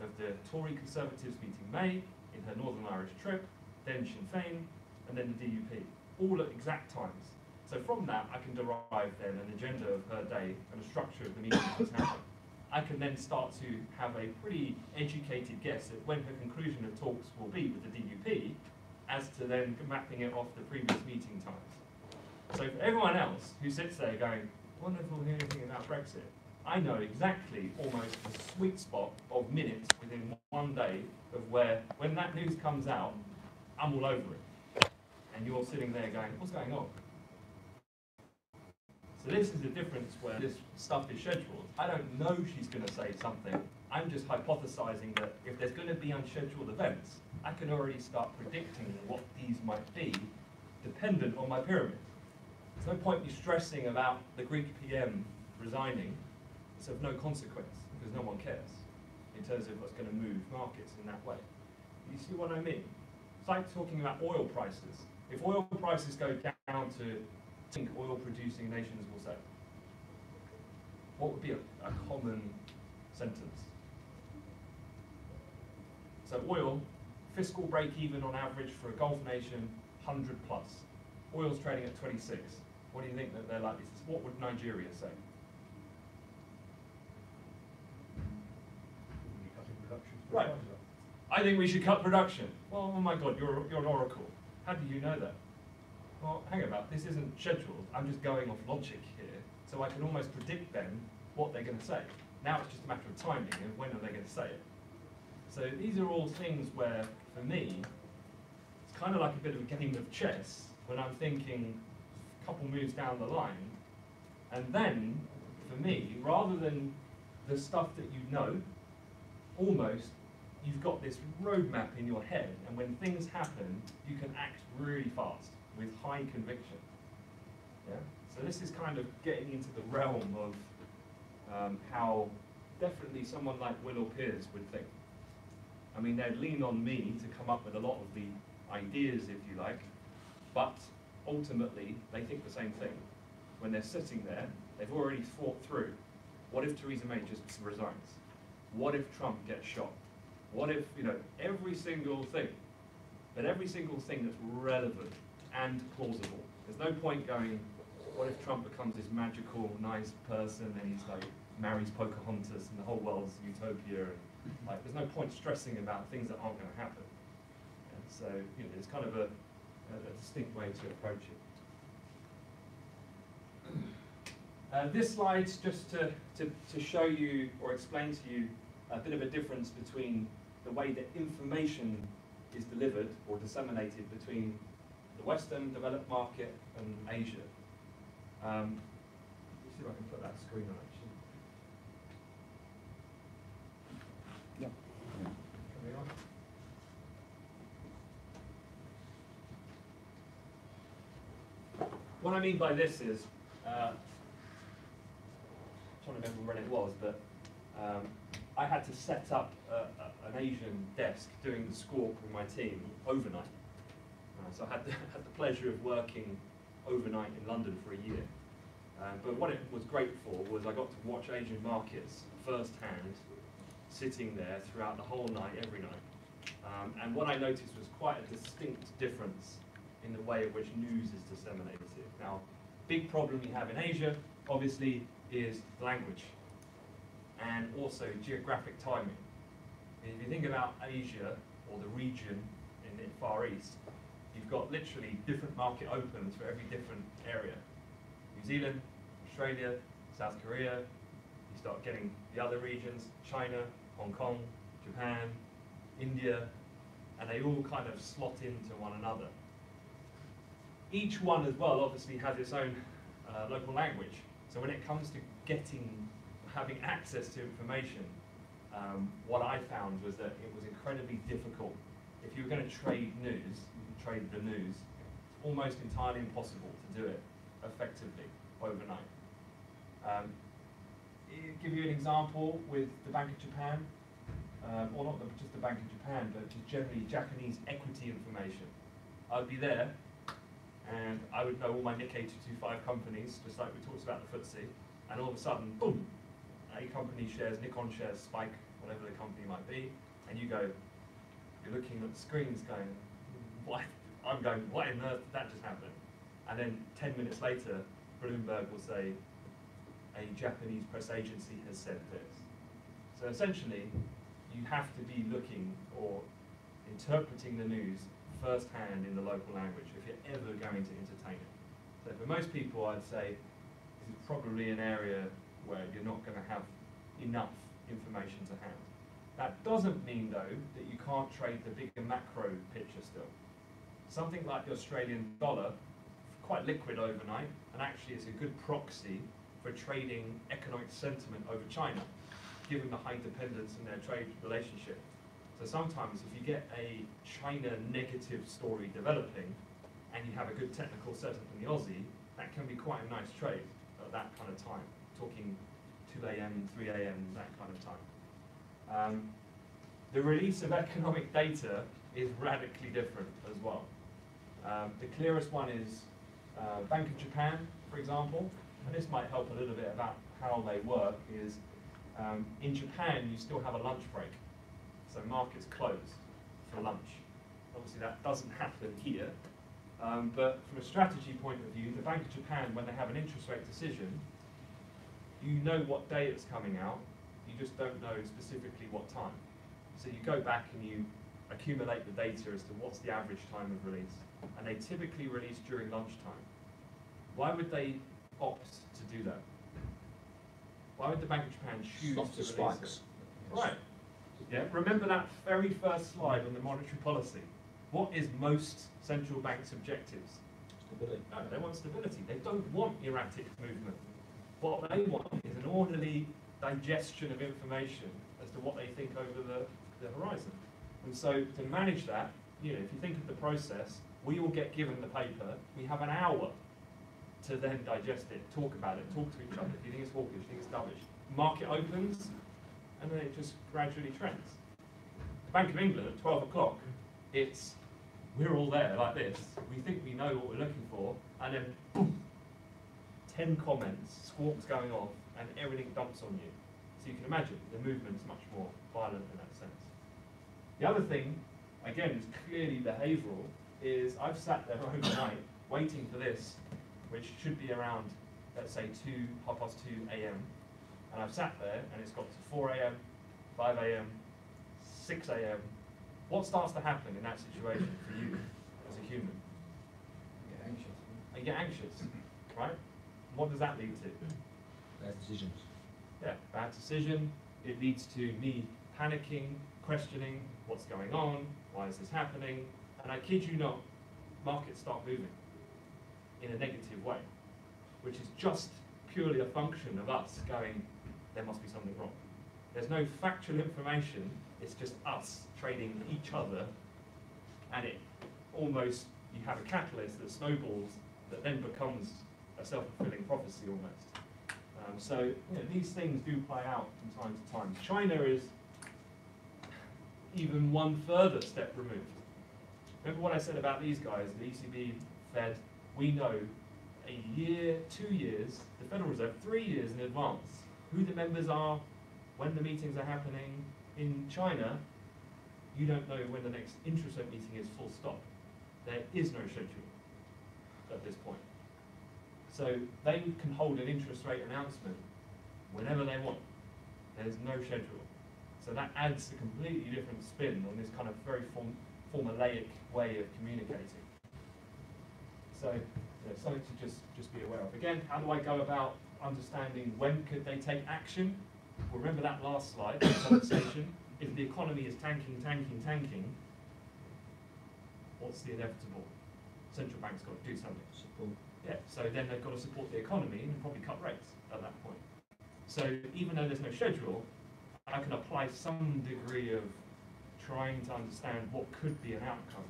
A: of the Tory Conservatives meeting May in her Northern Irish trip, then Sinn Féin, and then the DUP, all at exact times. So from that, I can derive then an agenda of her day and a structure of the meeting that's happening. I can then start to have a pretty educated guess at when her conclusion of talks will be with the DUP, as to then mapping it off the previous meeting times. So for everyone else who sits there going, I wonder if we'll hear anything about Brexit, I know exactly almost the sweet spot of minutes within one day of where, when that news comes out, I'm all over it. And you're sitting there going, what's going on? So this is the difference where this stuff is scheduled. I don't know she's going to say something. I'm just hypothesizing that if there's going to be unscheduled events, I can already start predicting what these might be, dependent on my pyramid. There's no point me stressing about the Greek PM resigning. It's of no consequence because no one cares in terms of what's going to move markets in that way. You see what I mean? It's like talking about oil prices. If oil prices go down to think oil producing nations will say, what would be a, a common sentence? So oil, fiscal break even on average for a Gulf nation, 100 plus. Oil's trading at 26. What do you think that they're likely to, what would Nigeria say? Right. I think we should cut production. Well, oh my God, you're, you're an oracle. How do you know that? Well, hang on about, this isn't scheduled. I'm just going off logic here. So I can almost predict then what they're going to say. Now it's just a matter of timing and when are they going to say it. So these are all things where, for me, it's kind of like a bit of a game of chess when I'm thinking a couple moves down the line. And then, for me, rather than the stuff that you know, almost you've got this roadmap in your head, and when things happen, you can act really fast with high conviction. Yeah. So this is kind of getting into the realm of um, how definitely someone like Will or Piers would think. I mean, they'd lean on me to come up with a lot of the ideas, if you like, but ultimately they think the same thing. When they're sitting there, they've already thought through, what if Theresa May just resigns? What if Trump gets shot? What if, you know, every single thing, but every single thing that's relevant and plausible. There's no point going, what if Trump becomes this magical, nice person and he's like, marries Pocahontas and the whole world's utopia and like, there's no point stressing about things that aren't going to happen. And so, you know, there's kind of a, a, distinct way to approach it. Uh, this slide's just to, to, to show you or explain to you a bit of a difference between the way that information is delivered or disseminated between Western developed market and Asia. Um, let me see if I can put that screen on actually.
C: Yeah.
A: Coming on. What I mean by this is, uh, trying to remember when it was, but um, I had to set up a, a, an Asian desk doing the squawk with my team overnight. So I had the, had the pleasure of working overnight in London for a year. Uh, but what it was great for was I got to watch Asian markets firsthand, sitting there throughout the whole night, every night. Um, and what I noticed was quite a distinct difference in the way in which news is disseminated. Now, big problem we have in Asia, obviously, is language and also geographic timing. If you think about Asia or the region in the Far East, you've got literally different market opens for every different area. New Zealand, Australia, South Korea, you start getting the other regions, China, Hong Kong, Japan, India, and they all kind of slot into one another. Each one as well obviously has its own uh, local language. So when it comes to getting, having access to information, um, what I found was that it was incredibly difficult. If you were going to trade news, trade the news, it's almost entirely impossible to do it effectively overnight. Um, give you an example with the Bank of Japan, um, or not the, just the Bank of Japan, but just generally Japanese equity information. I'd be there, and I would know all my Nikkei 225 companies, just like we talked about the FTSE, and all of a sudden, boom, a company shares, Nikon shares spike, whatever the company might be, and you go, you're looking at the screens going, what? I'm going, what on earth did that just happen? And then 10 minutes later, Bloomberg will say, a Japanese press agency has said this. So essentially, you have to be looking or interpreting the news firsthand in the local language if you're ever going to entertain it. So for most people, I'd say this is probably an area where you're not going to have enough information to hand. That doesn't mean, though, that you can't trade the bigger macro picture still. Something like the Australian dollar, quite liquid overnight, and actually is a good proxy for trading economic sentiment over China, given the high dependence in their trade relationship. So sometimes if you get a China negative story developing, and you have a good technical setup in the Aussie, that can be quite a nice trade at that kind of time, talking 2 a.m., 3 a.m., that kind of time. Um, the release of economic data is radically different as well. Um, the clearest one is uh, Bank of Japan, for example, and this might help a little bit about how they work, is um, in Japan you still have a lunch break. So markets close for lunch. Obviously that doesn't happen here, um, but from a strategy point of view, the Bank of Japan, when they have an interest rate decision, you know what day it's coming out, you just don't know specifically what time. So you go back and you accumulate the data as to what's the average time of release. And they typically release during lunchtime. Why would they opt to do that? Why would the Bank of Japan choose
B: Softer
A: to release
B: spikes.
A: it? Right. Yeah, remember that very first slide on the monetary policy. What is most central banks' objectives?
B: Stability.
A: No, they want stability. They don't want erratic movement. What they want is an orderly digestion of information as to what they think over the, the horizon. And so to manage that, you know, if you think of the process, we all get given the paper, we have an hour to then digest it, talk about it, talk to each other. If you think it's hawkish, you think it's dovish. Market opens, and then it just gradually trends. Bank of England at 12 o'clock, it's, we're all there like this, we think we know what we're looking for, and then boom, 10 comments, squawks going off, and everything dumps on you. So you can imagine the movement's much more violent than that. The other thing, again, is clearly behavioural, is I've sat there overnight waiting for this, which should be around, let's say, 2, half past 2 a.m. And I've sat there and it's got to 4 a.m., 5 a.m., 6 a.m. What starts to happen in that situation for you as a human?
D: Get anxious.
A: You get anxious, right? What does that lead to?
B: Bad decisions.
A: Yeah, bad decision. It leads to me panicking, questioning what's going on, why is this happening? And I kid you not, markets start moving in a negative way, which is just purely a function of us going, there must be something wrong. There's no factual information, it's just us trading each other, and it almost, you have a catalyst that snowballs that then becomes a self-fulfilling prophecy almost. Um, so you know, these things do play out from time to time. China is even one further step removed. Remember what I said about these guys, the ECB, Fed, we know a year, two years, the Federal Reserve, three years in advance, who the members are, when the meetings are happening. In China, you don't know when the next interest rate meeting is full stop. There is no schedule at this point. So they can hold an interest rate announcement whenever they want. There's no schedule. So that adds a completely different spin on this kind of very form, formulaic way of communicating. So you know, something to just, just be aware of. Again, how do I go about understanding when could they take action? Well, remember that last slide, the conversation. If the economy is tanking, tanking, tanking, what's the inevitable? Central bank's got to do something.
B: Support.
A: Yeah, so then they've got to support the economy and probably cut rates at that point. So even though there's no schedule, I can apply some degree of trying to understand what could be an outcome.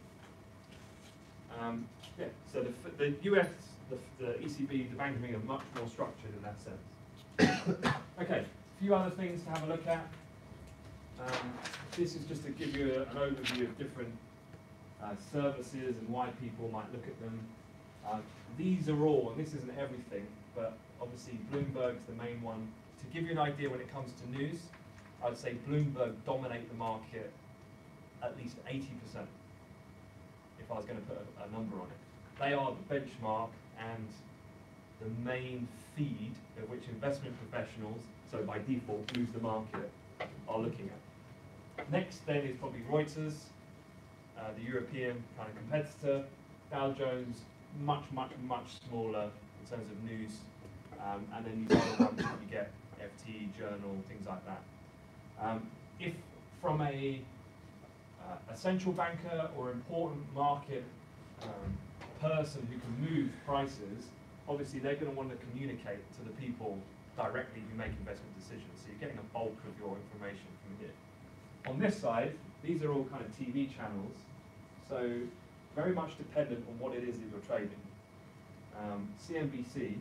A: Um, yeah, so the, the US, the, the ECB, the Bank of England are much more structured in that sense. okay, a few other things to have a look at. Um, this is just to give you a- an overview of different uh, services and why people might look at them. Uh, these are all, and this isn't everything, but obviously Bloomberg's the main one. To give you an idea when it comes to news, I'd say Bloomberg dominate the market at least 80%, if I was going to put a, a number on it. They are the benchmark and the main feed at which investment professionals, so by default, who's the market, are looking at. Next then is probably Reuters, uh, the European kind of competitor. Dow Jones, much, much, much smaller in terms of news. Um, and then you get FT, Journal, things like that. Um, if from a, uh, a central banker or important market um, person who can move prices, obviously they're going to want to communicate to the people directly who make investment decisions. So you're getting a bulk of your information from here. On this side, these are all kind of TV channels, so very much dependent on what it is that you're trading. Um, CNBC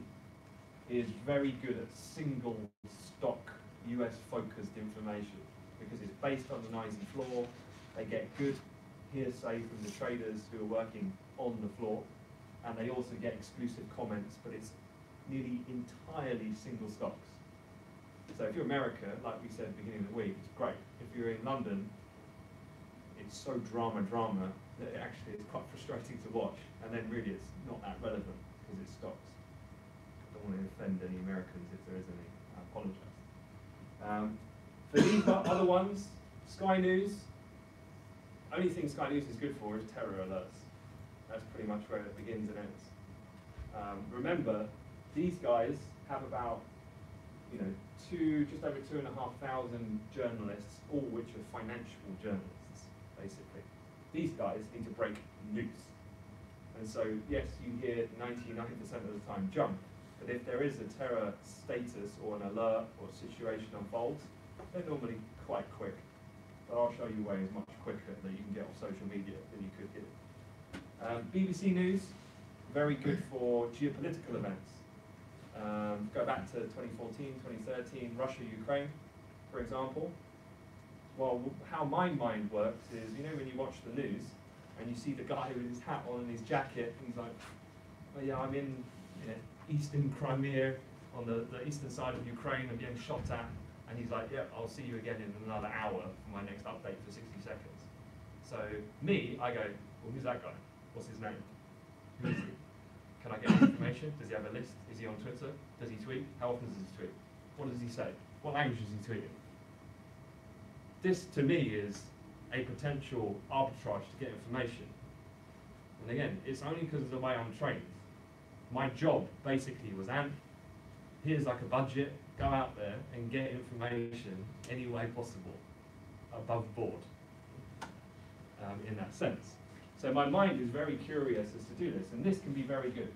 A: is very good at single stock US focused information because it's based on the noisy floor. They get good hearsay from the traders who are working on the floor, and they also get exclusive comments, but it's nearly entirely single stocks. So if you're America, like we said at the beginning of the week, it's great. If you're in London, it's so drama drama that it actually is quite frustrating to watch, and then really it's not that relevant because it's stocks. I don't want to offend any Americans if there is any. I apologise. Um, for these other ones, Sky News. Only thing Sky News is good for is terror alerts. That's pretty much where it begins and ends. Um, remember, these guys have about, you know, two, just over two and a half thousand journalists, all which are financial journalists, basically. These guys need to break news. And so, yes, you hear 99% of the time jump, but if there is a terror status or an alert or situation unfolds, they're normally quite quick. But I'll show you ways much quicker that you can get off social media than you could here. Um, BBC News, very good for geopolitical events. Um, go back to 2014, 2013, Russia, Ukraine, for example. Well, how my mind works is, you know, when you watch the news and you see the guy with his hat on and his jacket, and he's like, oh yeah, I'm in you know, eastern Crimea, on the, the eastern side of Ukraine, I'm getting shot at, and he's like, yeah, I'll see you again in another hour for my next update for 60 seconds. So me, I go, well, who's that guy? What's his name? Who is he? Can I get information? Does he have a list? Is he on Twitter? Does he tweet? How often does he tweet? What does he say? What language is he tweeting? This, to me, is a potential arbitrage to get information. And again, it's only because of the way I'm trained. My job basically was, Ant, here's like a budget, go out there and get information any way possible, above board, um, in that sense. So my mind is very curious as to do this, and this can be very good.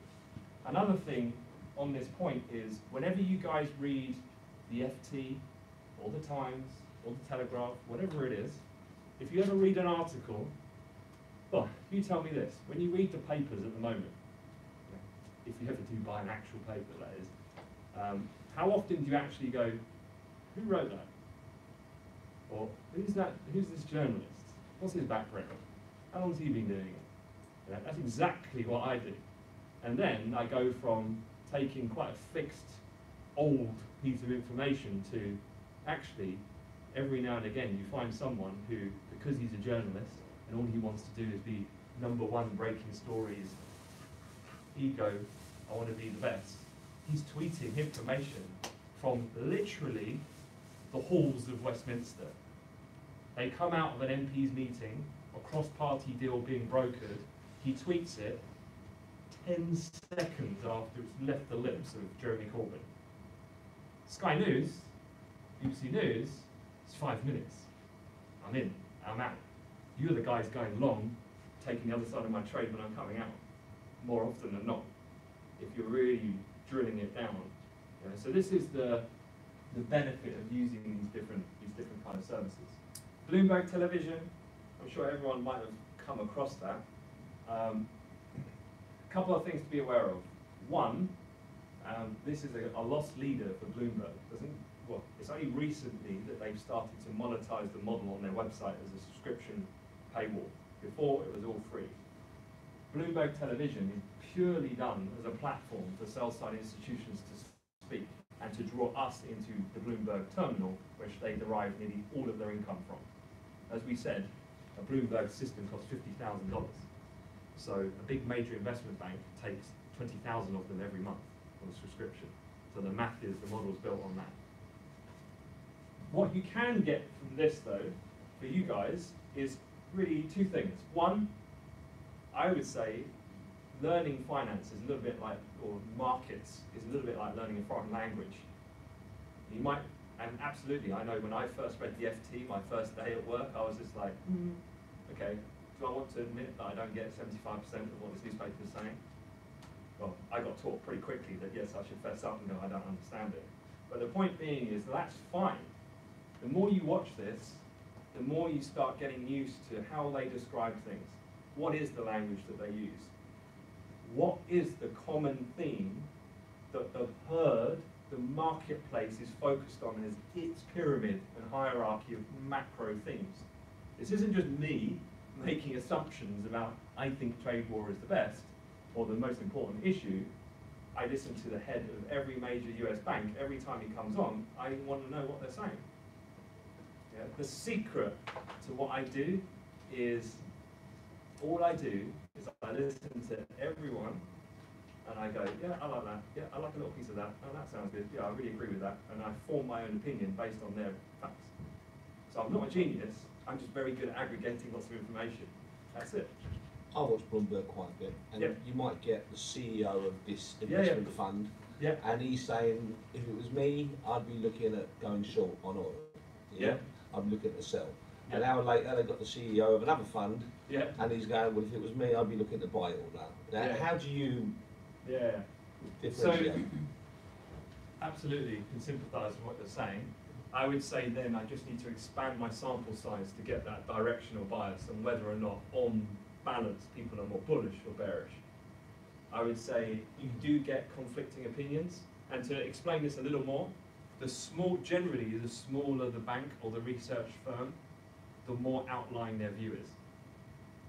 A: Another thing on this point is whenever you guys read the FT, or the Times, or the Telegraph, whatever it is, if you ever read an article, well, you tell me this, when you read the papers at the moment, if you ever do buy an actual paper, that is, um, how often do you actually go, who wrote that? Or who's that? Who's this journalist? What's his background? How long's he been doing it? That's exactly what I do. And then I go from taking quite a fixed, old piece of information to actually, every now and again, you find someone who, because he's a journalist and all he wants to do is be number one breaking stories, ego, I want to be the best. He's tweeting information from literally the halls of Westminster. They come out of an MP's meeting, a cross-party deal being brokered, he tweets it 10 seconds after it's left the lips of Jeremy Corbyn. Sky News, BBC News, it's five minutes. I'm in, I'm out. You're the guys going long, taking the other side of my trade when I'm coming out, more often than not, if you're really drilling it down. So this is the, the benefit of using these different, these different kind of services. Bloomberg Television, I'm sure everyone might have come across that. Um, a couple of things to be aware of. One, um, this is a, a loss leader for Bloomberg. Doesn't well, it's only recently that they've started to monetize the model on their website as a subscription paywall. Before it was all free. Bloomberg Television is purely done as a platform for sell-side institutions to speak and to draw us into the Bloomberg terminal, which they derive nearly all of their income from. As we said, a Bloomberg system costs fifty thousand dollars. So a big major investment bank takes twenty thousand of them every month on a subscription. So the math is the model's built on that. What you can get from this though, for you guys, is really two things. One, I would say learning finance is a little bit like, or markets is a little bit like learning a foreign language. You might, and absolutely, I know when I first read the FT, my first day at work, I was just like, "Hmm, okay, do I want to admit that I don't get 75% of what this newspaper is saying? Well, I got taught pretty quickly that yes, I should fess up and go, I don't understand it. But the point being is that's fine. The more you watch this, the more you start getting used to how they describe things. What is the language that they use? What is the common theme that the herd, the marketplace is focused on as its pyramid and hierarchy of macro themes? This isn't just me making assumptions about I think trade war is the best or the most important issue. I listen to the head of every major US bank every time he comes on. I want to know what they're saying. Yeah, the secret to what I do is all I do is I listen to everyone and I go, yeah, I like that. Yeah, I like a little piece of that. Oh, that sounds good. Yeah, I really agree with that. And I form my own opinion based on their facts. So I'm not a genius. I'm just very good at aggregating lots of information. That's it.
B: I watch Bloomberg quite a bit, and
A: Yeah.
B: you might get the CEO of this
A: Yeah, yeah.
B: investment fund,
A: Yeah.
B: and he's saying, if it was me, I'd be looking at going short on oil.
A: Yeah.
B: I'm be looking to sell. An hour later, they got the CEO of another fund,
A: Yeah.
B: and he's going, well, if it was me, I'd be looking to buy it all now. Now,
A: Yeah.
B: how do you
A: Yeah.
B: differentiate?
A: absolutely can sympathise with what they're saying. I would say then I just need to expand my sample size to get that directional bias and whether or not, on balance, people are more bullish or bearish. I would say you do get conflicting opinions, and to explain this a little more, the small, generally, the smaller the bank or the research firm, the more outlying their view is.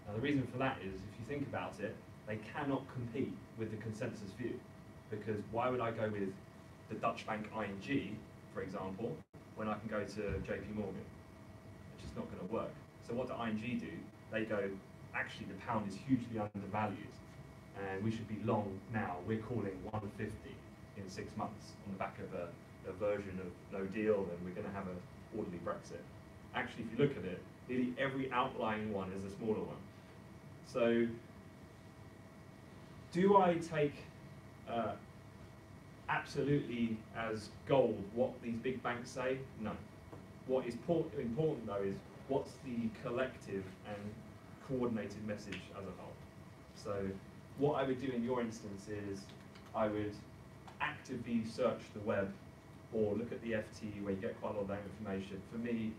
A: Now, the reason for that is, if you think about it, they cannot compete with the consensus view. Because why would I go with the Dutch bank ING, for example, when I can go to JP Morgan? It's just not going to work. So what do ING do? They go, actually, the pound is hugely undervalued, and we should be long now. We're calling 150 in six months on the back of a, a version of no deal, and we're going to have an orderly Brexit. Actually, if you look at it, nearly every outlying one is a smaller one. So, do I take uh, absolutely as gold what these big banks say? No. What is important though is what's the collective and coordinated message as a whole. So, what I would do in your instance is I would actively search the web or look at the FT where you get quite a lot of that information. For me,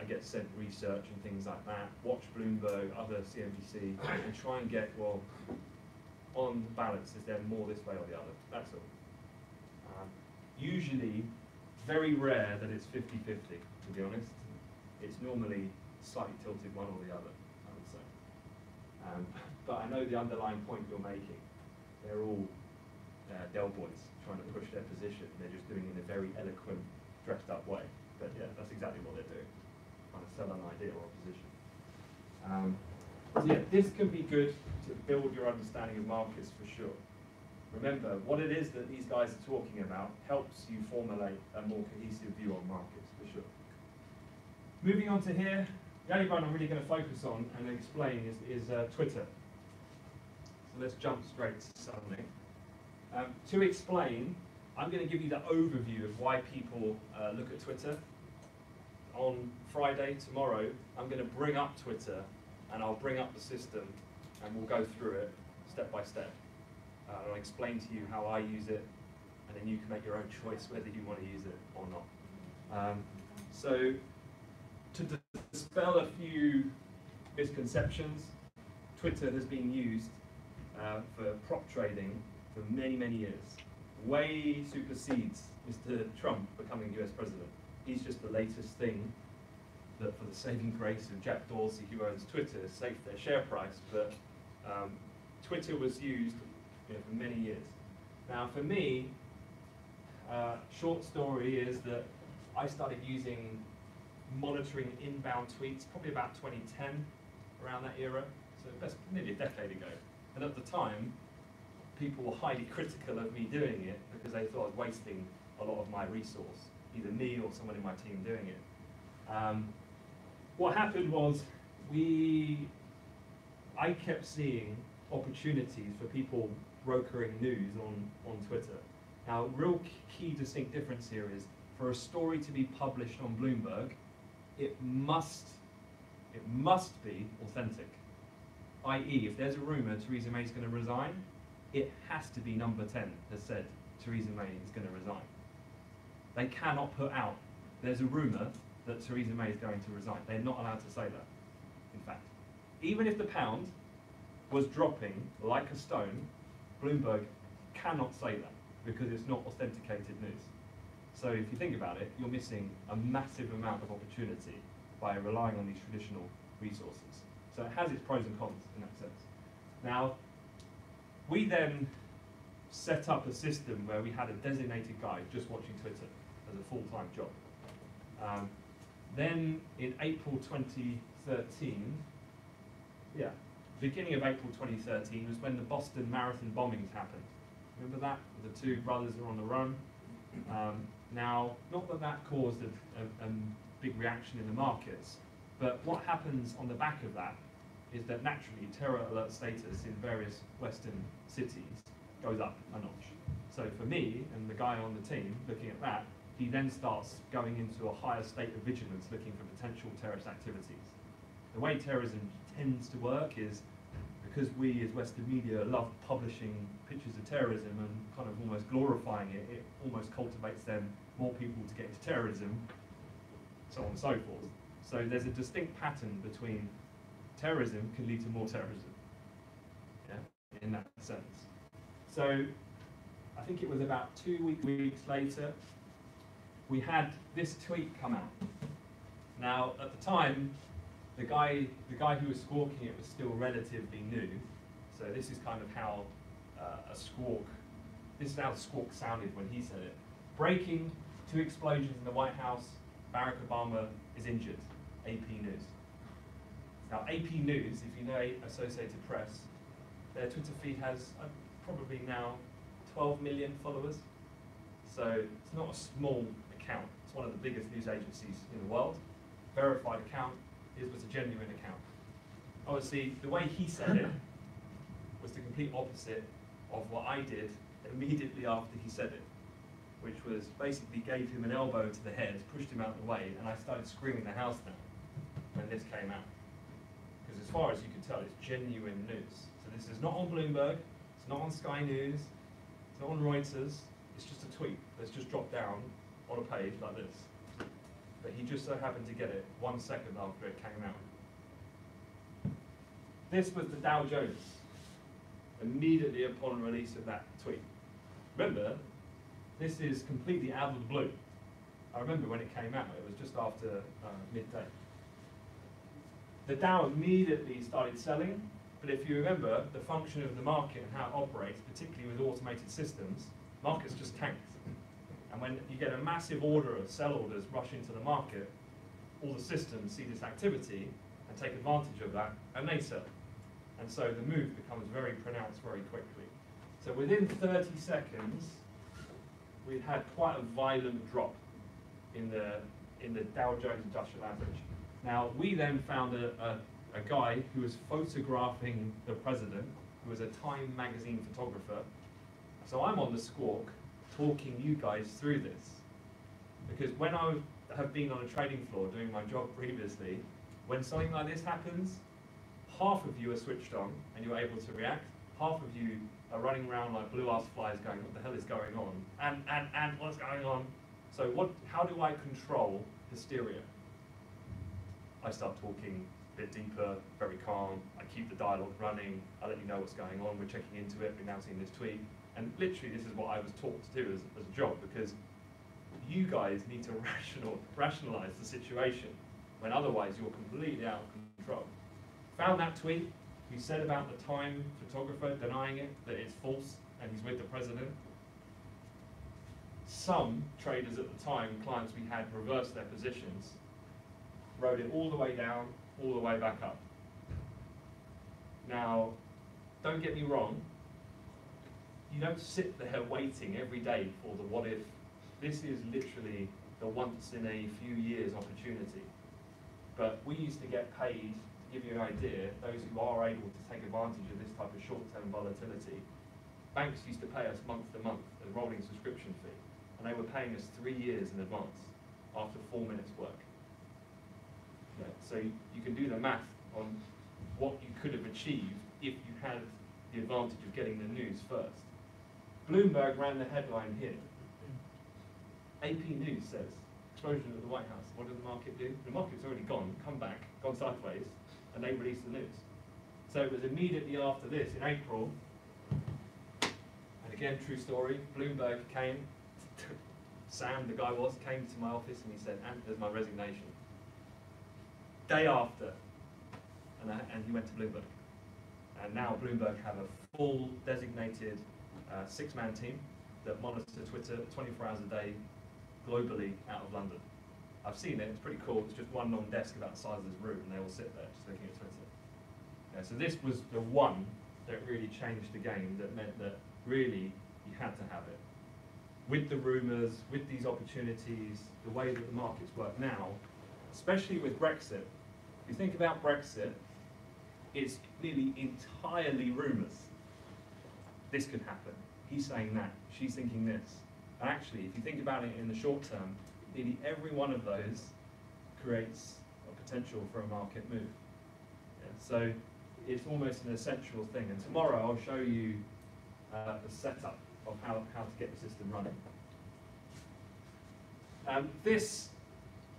A: I get sent research and things like that. Watch Bloomberg, other CNBC, and try and get well. On balance, is there more this way or the other? That's all. Um, usually, very rare that it's 50-50, To be honest, it's normally slightly tilted one or the other. I would say. Um, but I know the underlying point you're making. they're all uh, Del boys trying to push their position. They're just doing it in a very eloquent, dressed up way. But yeah, that's exactly what they're doing, trying to sell an idea or a position. Um, so yeah, this can be good to build your understanding of markets for sure. Remember, what it is that these guys are talking about helps you formulate a more cohesive view on markets for sure. Moving on to here, the only one I'm really going to focus on and explain is, is uh, Twitter. So let's jump straight to something. Um, to explain, I'm going to give you the overview of why people uh, look at Twitter. On Friday, tomorrow, I'm going to bring up Twitter and I'll bring up the system and we'll go through it step by step. Uh, I'll explain to you how I use it and then you can make your own choice whether you want to use it or not. Um, so, to dispel a few misconceptions, Twitter has been used uh, for prop trading for many, many years. Way supersedes Mr. Trump becoming US president. He's just the latest thing that, for the saving grace of Jack Dorsey, who owns Twitter, saved their share price. But um, Twitter was used you know, for many years. Now, for me, uh, short story is that I started using monitoring inbound tweets probably about 2010, around that era, so nearly a decade ago. And at the time, people were highly critical of me doing it because they thought I was wasting a lot of my resource, either me or someone in my team doing it. Um, what happened was we, I kept seeing opportunities for people brokering news on, on Twitter. Now, real key distinct difference here is for a story to be published on Bloomberg, it must, it must be authentic. I.e., if there's a rumor Theresa May is going to resign, it has to be number 10 has said Theresa May is going to resign. They cannot put out, there's a rumor that Theresa May is going to resign. They're not allowed to say that, in fact. Even if the pound was dropping like a stone, Bloomberg cannot say that because it's not authenticated news. So if you think about it, you're missing a massive amount of opportunity by relying on these traditional resources. So it has its pros and cons in that sense. Now, we then set up a system where we had a designated guy just watching Twitter a full-time job. Um, then in April 2013, yeah, beginning of April 2013 was when the Boston Marathon bombings happened. Remember that? The two brothers are on the run. Um, now, not that that caused a, a, a big reaction in the markets, but what happens on the back of that is that naturally terror alert status in various Western cities goes up a notch. So for me and the guy on the team looking at that, he then starts going into a higher state of vigilance looking for potential terrorist activities. The way terrorism tends to work is because we as Western media love publishing pictures of terrorism and kind of almost glorifying it, it almost cultivates then more people to get into terrorism, so on and so forth. So there's a distinct pattern between terrorism can lead to more terrorism, yeah, in that sense. So I think it was about two weeks later, we had this tweet come out. Now, at the time, the guy, the guy who was squawking it was still relatively new. So this is kind of how uh, a squawk, this is how squawk sounded when he said it. Breaking, two explosions in the White House, Barack Obama is injured, AP News. Now AP News, if you know Associated Press, their Twitter feed has uh, probably now 12 million followers. So it's not a small account. It's one of the biggest news agencies in the world. Verified account, his was a genuine account. Obviously, the way he said it was the complete opposite of what I did immediately after he said it, which was basically gave him an elbow to the head, pushed him out of the way, and I started screaming the house down when this came out. Because as far as you can tell, it's genuine news. So this is not on Bloomberg, it's not on Sky News, it's not on Reuters, it's just a tweet that's just dropped down on a page like this but he just so happened to get it one second after it came out. This was the Dow Jones, immediately upon release of that tweet. Remember, this is completely out of the blue. I remember when it came out, it was just after uh, midday. The Dow immediately started selling, But if you remember the function of the market and how it operates, particularly with automated systems, markets just tank. And when you get a massive order of sell orders rushing to the market, all the systems see this activity and take advantage of that, and they sell. And so the move becomes very pronounced very quickly. So within 30 seconds, we'd had quite a violent drop in the in the Dow Jones Industrial Average. Now we then found a, a, a guy who was photographing the president, who was a Time magazine photographer. So I'm on the squawk talking you guys through this. Because when I have been on a trading floor doing my job previously, when something like this happens, half of you are switched on and you're able to react, half of you are running around like blue ass flies going, what the hell is going on? And, and, and what's going on? So what, how do I control hysteria? I start talking a bit deeper, very calm, I keep the dialogue running, I let you know what's going on, we're checking into it, we're now seeing this tweet. And literally this is what I was taught to do as, as a job because you guys need to rational, rationalize the situation when otherwise you're completely out of control. Found that tweet, he said about the Time photographer denying it, that it's false and he's with the president. Some traders at the time, clients we had, reversed their positions, rode it all the way down, all the way back up. Now, don't get me wrong, you don't sit there waiting every day for the what if. This is literally the once in a few years opportunity. But we used to get paid, to give you an idea, those who are able to take advantage of this type of short-term volatility, banks used to pay us month to month a rolling subscription fee, and they were paying us three years in advance after four minutes work. Yeah, so you, you can do the math on what you could have achieved if you had the advantage of getting the news first. Bloomberg ran the headline here. AP News says, explosion at the White House. What did the market do? The market's already gone, come back, gone sideways, and they released the news. So it was immediately after this, in April, and again, true story, Bloomberg came, Sam, the guy was, came to my office and he said, and there's my resignation. Day after, and, I, and he went to Bloomberg. And now Bloomberg have a full designated six-man team that monitor Twitter 24 hours a day globally out of London. I've seen it, it's pretty cool. It's just one long desk about the size of this room and they all sit there just looking at Twitter. Yeah, so this was the one that really changed the game that meant that really you had to have it. With the rumours, with these opportunities, the way that the markets work now, especially with Brexit, if you think about Brexit, it's nearly entirely rumours. This could happen. He's saying that. She's thinking this. And actually, if you think about it in the short term, nearly every one of those creates a potential for a market move. Yeah, so it's almost an essential thing. And tomorrow I'll show you uh, the setup of how, how to get the system running. Um, this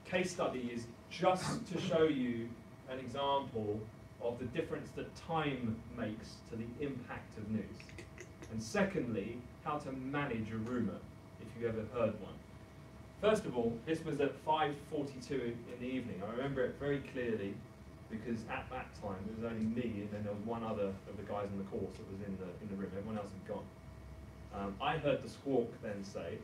A: case study is just to show you an example of the difference that time makes to the impact of news. And secondly, how to manage a rumour, if you've ever heard one. First of all, this was at 5.42 in the evening. I remember it very clearly because at that time it was only me and then there was one other of the guys in the course that was in the, in the room. Everyone else had gone. Um, I heard the squawk then say,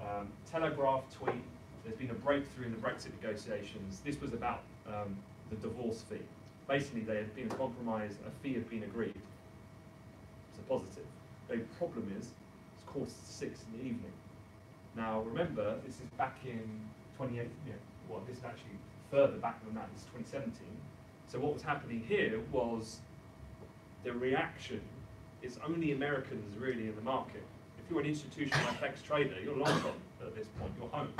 A: um, Telegraph tweet, there's been a breakthrough in the Brexit negotiations. This was about um, the divorce fee. Basically, there had been a compromise, a fee had been agreed. Positive. The problem is, it's quarter to six in the evening. Now, remember, this is back in 28, yeah, well, this is actually further back than that, it's 2017. So what was happening here was the reaction is only Americans really in the market. If you're an institutional FX trader, you're long gone at this point, you're home.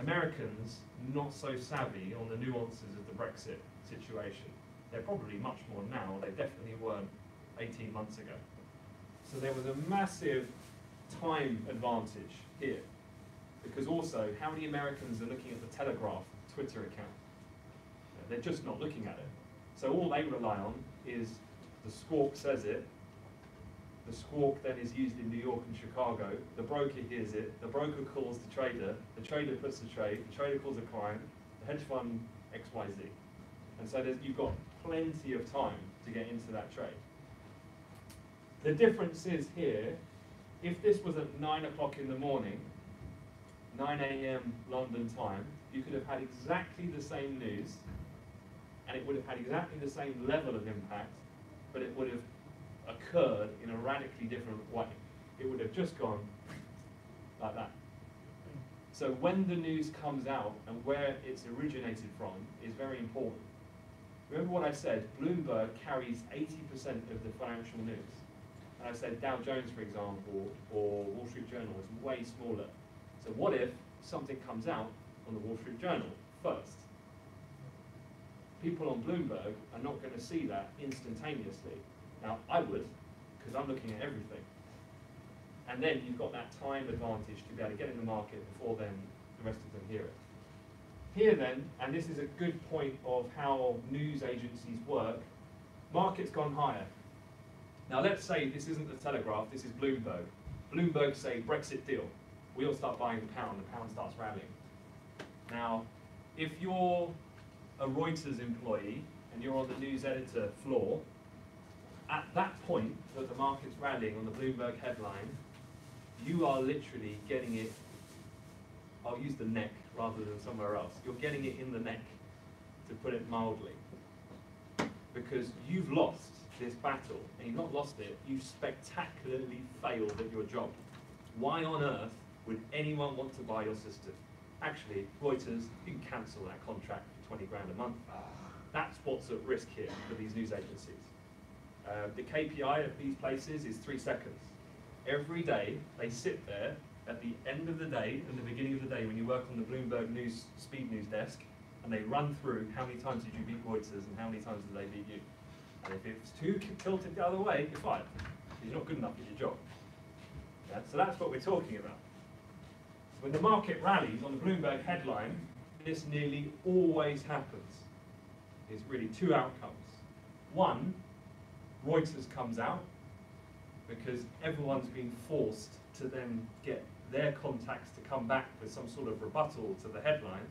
A: Americans not so savvy on the nuances of the Brexit situation. They're probably much more now, they definitely weren't 18 months ago. So there was a massive time advantage here. Because also, how many Americans are looking at the Telegraph Twitter account? They're just not looking at it. So all they rely on is the squawk says it, the squawk then is used in New York and Chicago, the broker hears it, the broker calls the trader, the trader puts the trade, the trader calls a client, the hedge fund XYZ. And so you've got plenty of time to get into that trade. The difference is here, if this was at nine o'clock in the morning, nine AM London time, you could have had exactly the same news, and it would have had exactly the same level of impact, but it would have occurred in a radically different way. It would have just gone like that. So when the news comes out and where it's originated from is very important. Remember what I said, Bloomberg carries 80% of the financial news. And I said Dow Jones, for example, or Wall Street Journal is way smaller. So what if something comes out on the Wall Street Journal first? People on Bloomberg are not going to see that instantaneously. Now, I would, because I'm looking at everything. And then you've got that time advantage to be able to get in the market before then the rest of them hear it. Here then, and this is a good point of how news agencies work, market's gone higher. Now let's say this isn't the Telegraph, this is Bloomberg. Bloomberg say Brexit deal. We all start buying the pound, the pound starts rallying. Now, if you're a Reuters employee and you're on the news editor floor, at that point that the market's rallying on the Bloomberg headline, you are literally getting it, I'll use the neck rather than somewhere else. You're getting it in the neck, to put it mildly. Because you've lost this battle, and you've not lost it, you've spectacularly failed at your job. Why on earth would anyone want to buy your system? Actually, Reuters, you can cancel that contract for 20 grand a month. That's what's at risk here for these news agencies. Uh, the KPI of these places is three seconds. Every day, they sit there at the end of the day and the beginning of the day when you work on the Bloomberg News speed news desk, and they run through how many times did you beat Reuters and how many times did they beat you. And if it's too tilted the other way, you're fired. You're not good enough at your job. Yeah, so that's what we're talking about. When the market rallies on the Bloomberg headline, this nearly always happens. There's really two outcomes. One, Reuters comes out because everyone's been forced to then get their contacts to come back with some sort of rebuttal to the headline,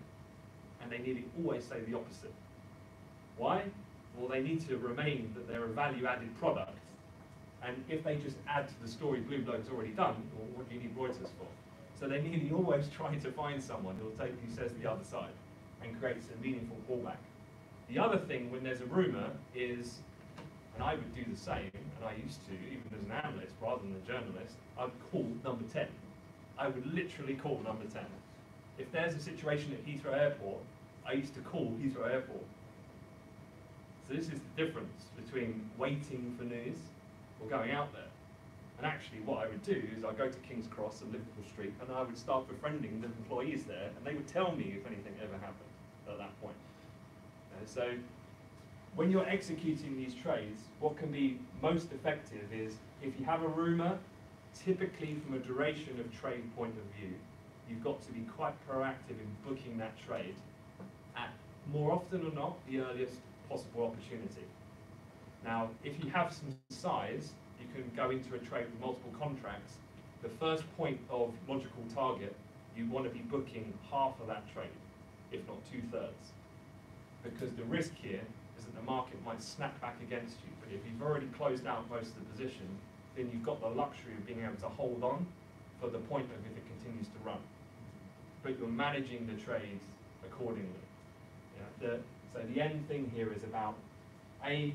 A: and they nearly always say the opposite. Why? Well, they need to remain that they're a value-added product, and if they just add to the story Bloomberg's already done, well, what do you need Reuters for? So they nearly always try to find someone who'll take who says the other side and creates a meaningful callback. The other thing when there's a rumor is and I would do the same, and I used to, even as an analyst rather than a journalist, I'd call number 10. I would literally call number 10. If there's a situation at Heathrow Airport, I used to call Heathrow Airport. So this is the difference between waiting for news or going out there. And actually what I would do is I'd go to King's Cross and Liverpool Street and I would start befriending the employees there and they would tell me if anything ever happened at that point. Uh, so when you're executing these trades, what can be most effective is if you have a rumour, typically from a duration of trade point of view, you've got to be quite proactive in booking that trade at more often or not the earliest possible opportunity. Now, if you have some size, you can go into a trade with multiple contracts. The first point of logical target, you want to be booking half of that trade, if not two thirds. Because the risk here is that the market might snap back against you. But if you've already closed out most of the position, then you've got the luxury of being able to hold on for the point of if it continues to run. But you're managing the trades accordingly. Yeah, the, so the end thing here is about A,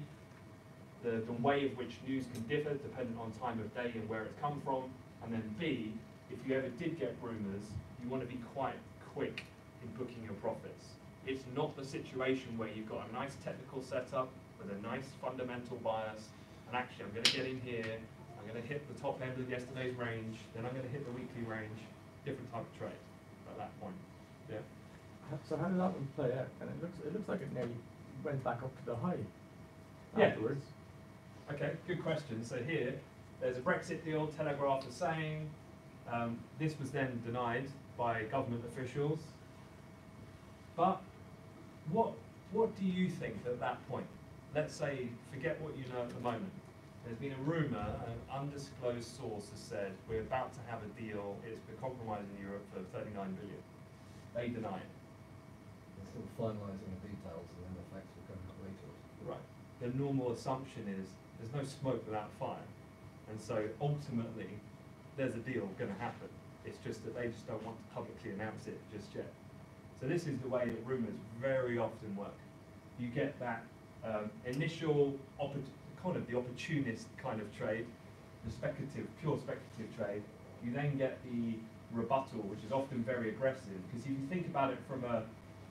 A: the, the way of which news can differ depending on time of day and where it's come from, and then B, if you ever did get rumours, you want to be quite quick in booking your profits. It's not the situation where you've got a nice technical setup with a nice fundamental bias, and actually I'm going to get in here, I'm going to hit the top end of yesterday's range, then I'm going to hit the weekly range, different type of trade at that point. Yeah.
F: So how did that one play out? And it looks, it looks like it nearly went back up to the high
A: Yeah.
F: afterwards.
A: Okay, good question. So here, there's a Brexit deal, Telegraph is saying. Um, this was then denied by government officials. But what, what do you think at that point? Let's say, forget what you know at the moment. There's been a rumour, an undisclosed source has said, we're about to have a deal, it's been compromised in Europe for 39 billion. They deny it.
D: Still finalising the details and then the facts will come out later.
A: Right. the normal assumption is there's no smoke without fire. And so ultimately, there's a deal going to happen. It's just that they just don't want to publicly announce it just yet. So this is the way that rumours very often work. You get that um, initial, kind of the opportunist kind of trade, the speculative, pure speculative trade. You then get the rebuttal, which is often very aggressive, because if you think about it from a,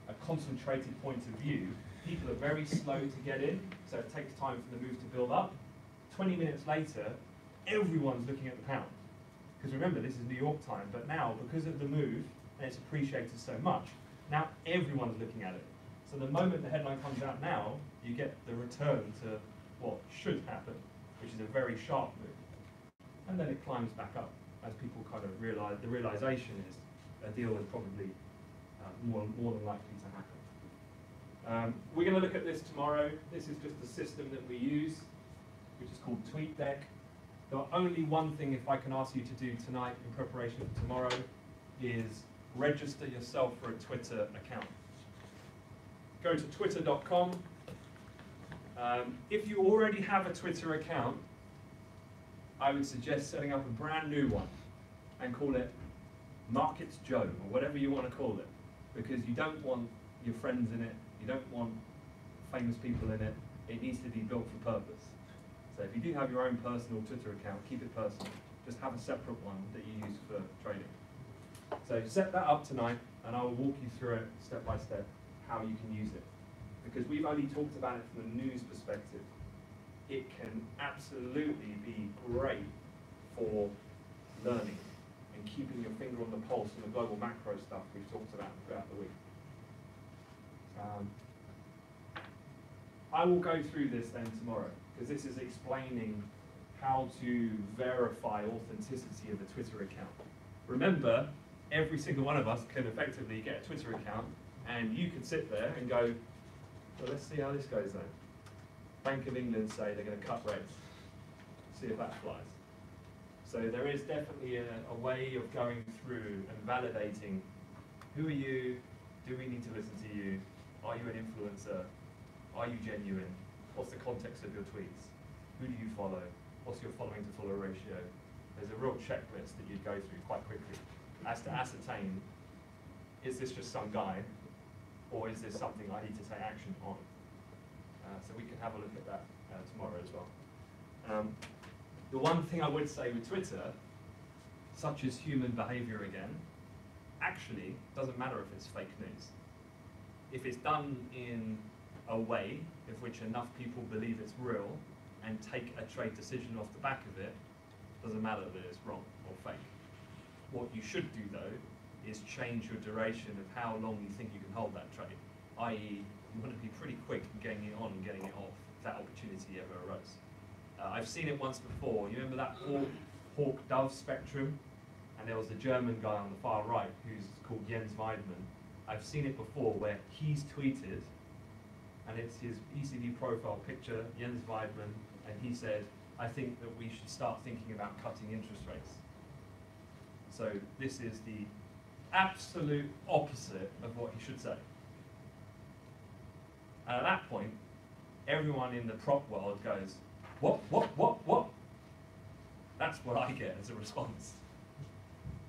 A: a concentrated point of view, people are very slow to get in, so it takes time for the move to build up. 20 minutes later, everyone's looking at the pound. Because remember, this is New York time, but now, because of the move, and it's appreciated so much, now everyone's looking at it. So the moment the headline comes out now, you get the return to what should happen, which is a very sharp move. And then it climbs back up as people kind of realize, the realization is a deal is probably uh, more, more than likely to happen. Um, we're going to look at this tomorrow. This is just the system that we use, which is called TweetDeck. The only one thing, if I can ask you to do tonight in preparation for tomorrow, is register yourself for a Twitter account. Go to twitter.com. Um, if you already have a Twitter account, I would suggest setting up a brand new one and call it Markets Joe or whatever you want to call it, because you don't want your friends in it, you don't want famous people in it. It needs to be built for purpose. So if you do have your own personal Twitter account, keep it personal. Just have a separate one that you use for trading. So set that up tonight, and I will walk you through it step by step how you can use it. Because we've only talked about it from a news perspective. It can absolutely be great for learning keeping your finger on the pulse and the global macro stuff we've talked about throughout the week. Um, I will go through this then tomorrow because this is explaining how to verify authenticity of a Twitter account. Remember, every single one of us can effectively get a Twitter account and you can sit there and go, well, let's see how this goes then. Bank of England say they're going to cut rates. See if that flies. So there is definitely a, a way of going through and validating who are you, do we need to listen to you, are you an influencer, are you genuine, what's the context of your tweets, who do you follow, what's your following to follow ratio. There's a real checklist that you'd go through quite quickly as to ascertain is this just some guy or is this something I need to take action on? Uh, so we can have a look at that uh, tomorrow as well. Um, the one thing I would say with Twitter, such as human behavior again, actually doesn't matter if it's fake news. If it's done in a way in which enough people believe it's real and take a trade decision off the back of it, doesn't matter that it's wrong or fake. What you should do though is change your duration of how long you think you can hold that trade. I.e., you want to be pretty quick in getting it on and getting it off if that opportunity ever arose. Uh, I've seen it once before. You remember that hawk, hawk dove spectrum? And there was a German guy on the far right who's called Jens Weidmann. I've seen it before where he's tweeted, and it's his ECB profile picture, Jens Weidmann, and he said, I think that we should start thinking about cutting interest rates. So this is the absolute opposite of what he should say. And at that point, everyone in the prop world goes, what, what, what, what? That's what I get as a response.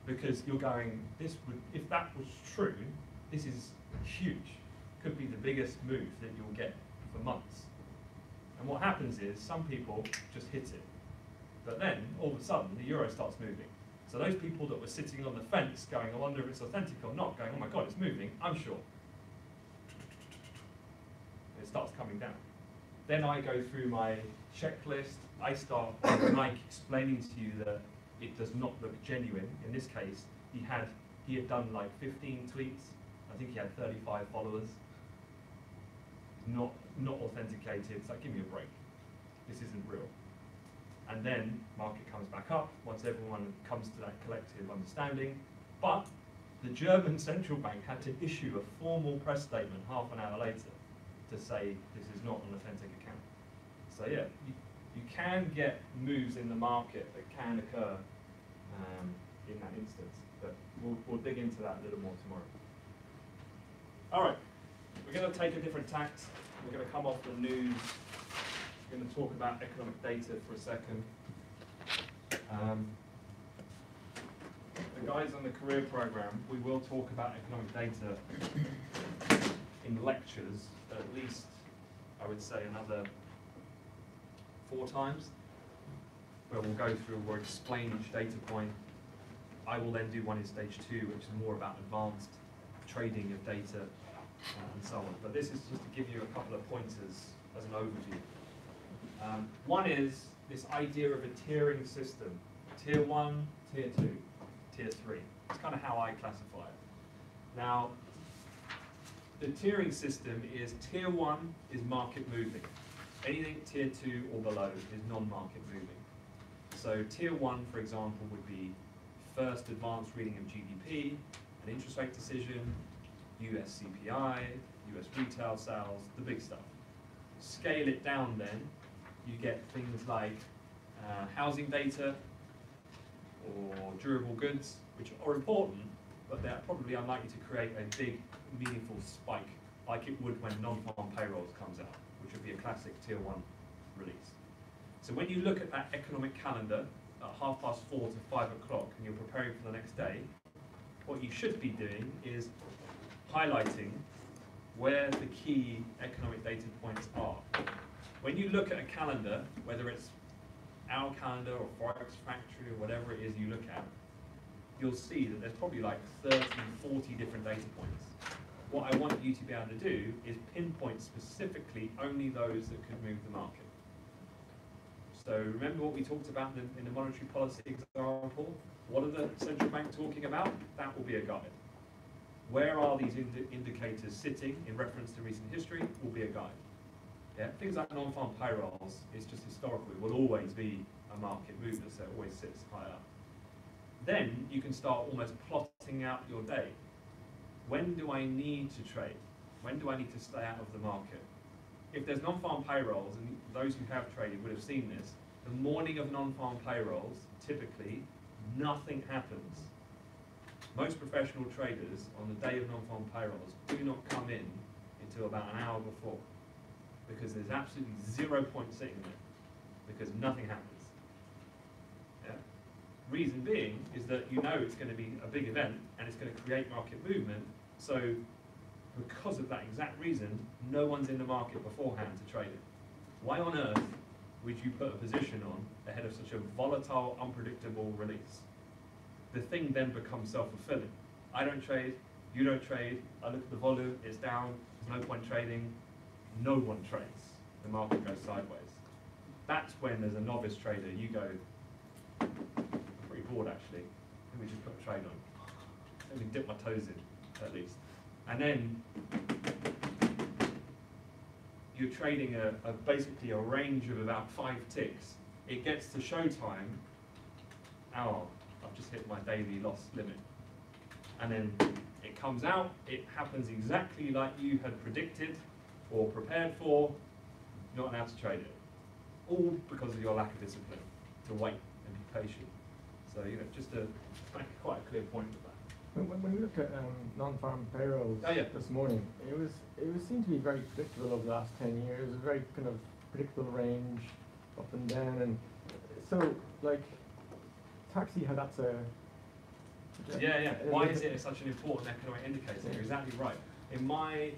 A: Because you're going, this would, if that was true, this is huge. Could be the biggest move that you'll get for months. And what happens is some people just hit it. But then, all of a sudden, the euro starts moving. So those people that were sitting on the fence going, I wonder if it's authentic or not, going, oh my god, it's moving, I'm sure. It starts coming down. Then I go through my checklist. I start like explaining to you that it does not look genuine. In this case, he had he had done like 15 tweets. I think he had 35 followers. Not not authenticated. It's like give me a break. This isn't real. And then market comes back up once everyone comes to that collective understanding. But the German central bank had to issue a formal press statement half an hour later to say this is not an authentic account. So yeah, you, you can get moves in the market that can occur um, in that instance, but we'll, we'll dig into that a little more tomorrow. All right, we're going to take a different tact. We're going to come off the news We're going to talk about economic data for a second. Um, the guys on the career program, we will talk about economic data in lectures at least, I would say, another four times, where we'll go through, we'll explain each data point. I will then do one in stage two, which is more about advanced trading of data uh, and so on. But this is just to give you a couple of pointers as an overview. Um, one is this idea of a tiering system. Tier one, tier two, tier three. It's kind of how I classify it. Now, the tiering system is tier one is market moving. Anything tier two or below is non-market moving. So tier one, for example, would be first advanced reading of GDP, an interest rate decision, US CPI, US retail sales, the big stuff. Scale it down then, you get things like uh, housing data or durable goods, which are important, but they're probably unlikely to create a big, meaningful spike like it would when non-farm payrolls comes out, which would be a classic tier one release. So when you look at that economic calendar at half past four to five o'clock and you're preparing for the next day, what you should be doing is highlighting where the key economic data points are. When you look at a calendar, whether it's our calendar or Forex Factory or whatever it is you look at, you'll see that there's probably like 30, 40 different data points. What I want you to be able to do is pinpoint specifically only those that could move the market. So remember what we talked about in the, in the monetary policy example? What are the central bank talking about? That will be a guide. Where are these indi indicators sitting in reference to recent history will be a guide. Yeah, things like non-farm payrolls is just historical. It will always be a market movement, so it always sits high up. Then you can start almost plotting out your day. When do I need to trade? When do I need to stay out of the market? If there's non-farm payrolls, and those who have traded would have seen this, the morning of non-farm payrolls, typically, nothing happens. Most professional traders on the day of non-farm payrolls do not come in until about an hour before because there's absolutely zero point sitting there because nothing happens. Yeah? Reason being is that you know it's going to be a big event and it's going to create market movement. So because of that exact reason, no one's in the market beforehand to trade it. Why on earth would you put a position on ahead of such a volatile, unpredictable release? The thing then becomes self-fulfilling. I don't trade, you don't trade, I look at the volume, it's down, there's no point trading, no one trades. The market goes sideways. That's when, as a novice trader, you go, I'm pretty bored actually. Let me just put a trade on. Let me dip my toes in, at least. And then you're trading a, a basically a range of about five ticks. It gets to showtime. Oh, I've just hit my daily loss limit. And then it comes out. It happens exactly like you had predicted or prepared for, not allowed to trade it. All because of your lack of discipline, to wait and be patient. So, you know, just to make quite a clear point with that.
F: When, when- we look at um, non-farm payrolls
A: Oh, yeah.
F: this morning, it was it was seemed to be very predictable over the last ten years. It was A very kind of predictable range, up and down, and so like taxi, how that's a
A: Yeah, yeah. Why is it such an important economic indicator? You're exactly right. In my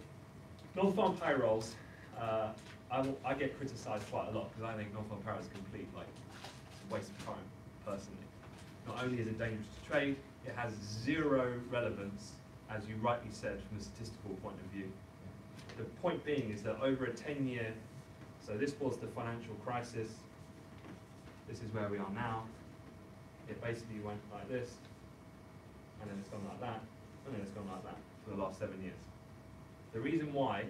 A: non-farm payrolls, uh, I, will, I get criticised quite a lot because I think non-farm payrolls is complete like waste of time, personally. Not only is it dangerous to trade, it has zero relevance, as you rightly said, from a statistical point of view. The point being is that over a 10-year, so this was the financial crisis, this is where we are now. It basically went like this, and then it's gone like that, and then it's gone like that for the last seven years. The reason why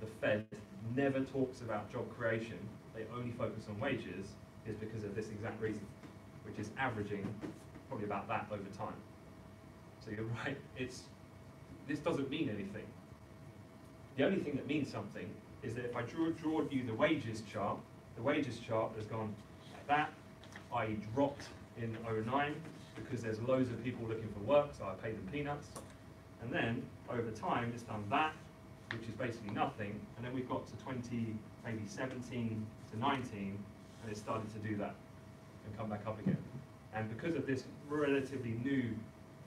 A: the Fed never talks about job creation, they only focus on wages, is because of this exact reason, which is averaging probably about that over time. So you're right, it's, this doesn't mean anything. The only thing that means something is that if I draw, draw you the wages chart, the wages chart has gone like that, i.e. dropped in 09 because there's loads of people looking for work, so I paid them peanuts. And then over time, it's done that, which is basically nothing, and then we've got to 20, maybe 17 to 19, and it started to do that and come back up again. And because of this relatively new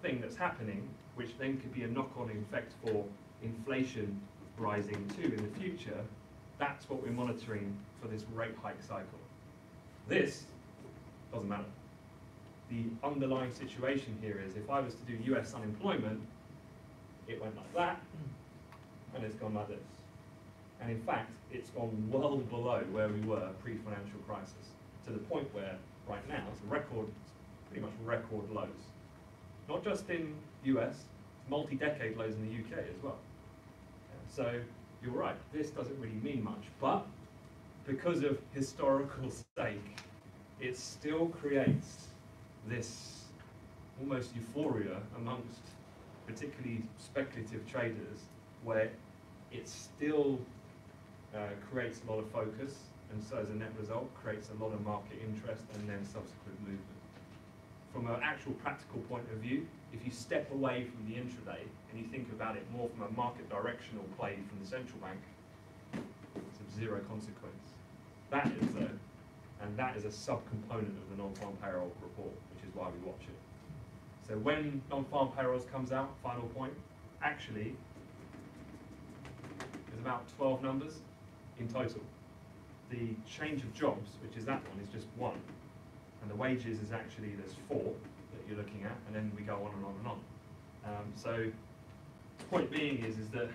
A: thing that's happening, which then could be a knock-on effect for inflation rising too in the future, that's what we're monitoring for this rate hike cycle. This doesn't matter. The underlying situation here is if I was to do US unemployment, it went like that, and it's gone like this. And in fact, it's gone well below where we were pre-financial crisis, to the point where right now it's record, pretty much record lows. Not just in US, multi-decade lows in the UK as well. So you're right, this doesn't really mean much, but because of historical sake, it still creates this almost euphoria amongst particularly speculative traders where it still uh, creates a lot of focus and so as a net result creates a lot of market interest and then subsequent movement. From an actual practical point of view, if you step away from the intraday and you think about it more from a market directional play from the central bank, it's of zero consequence. That is though, and that is a subcomponent of the non-farm payroll report, which is why we watch it. So when non-farm payrolls comes out, final point, actually, there's about 12 numbers in total. The change of jobs, which is that one, is just one. And the wages is actually, there's four that you're looking at, and then we go on and on and on. Um, so, the point being is, is that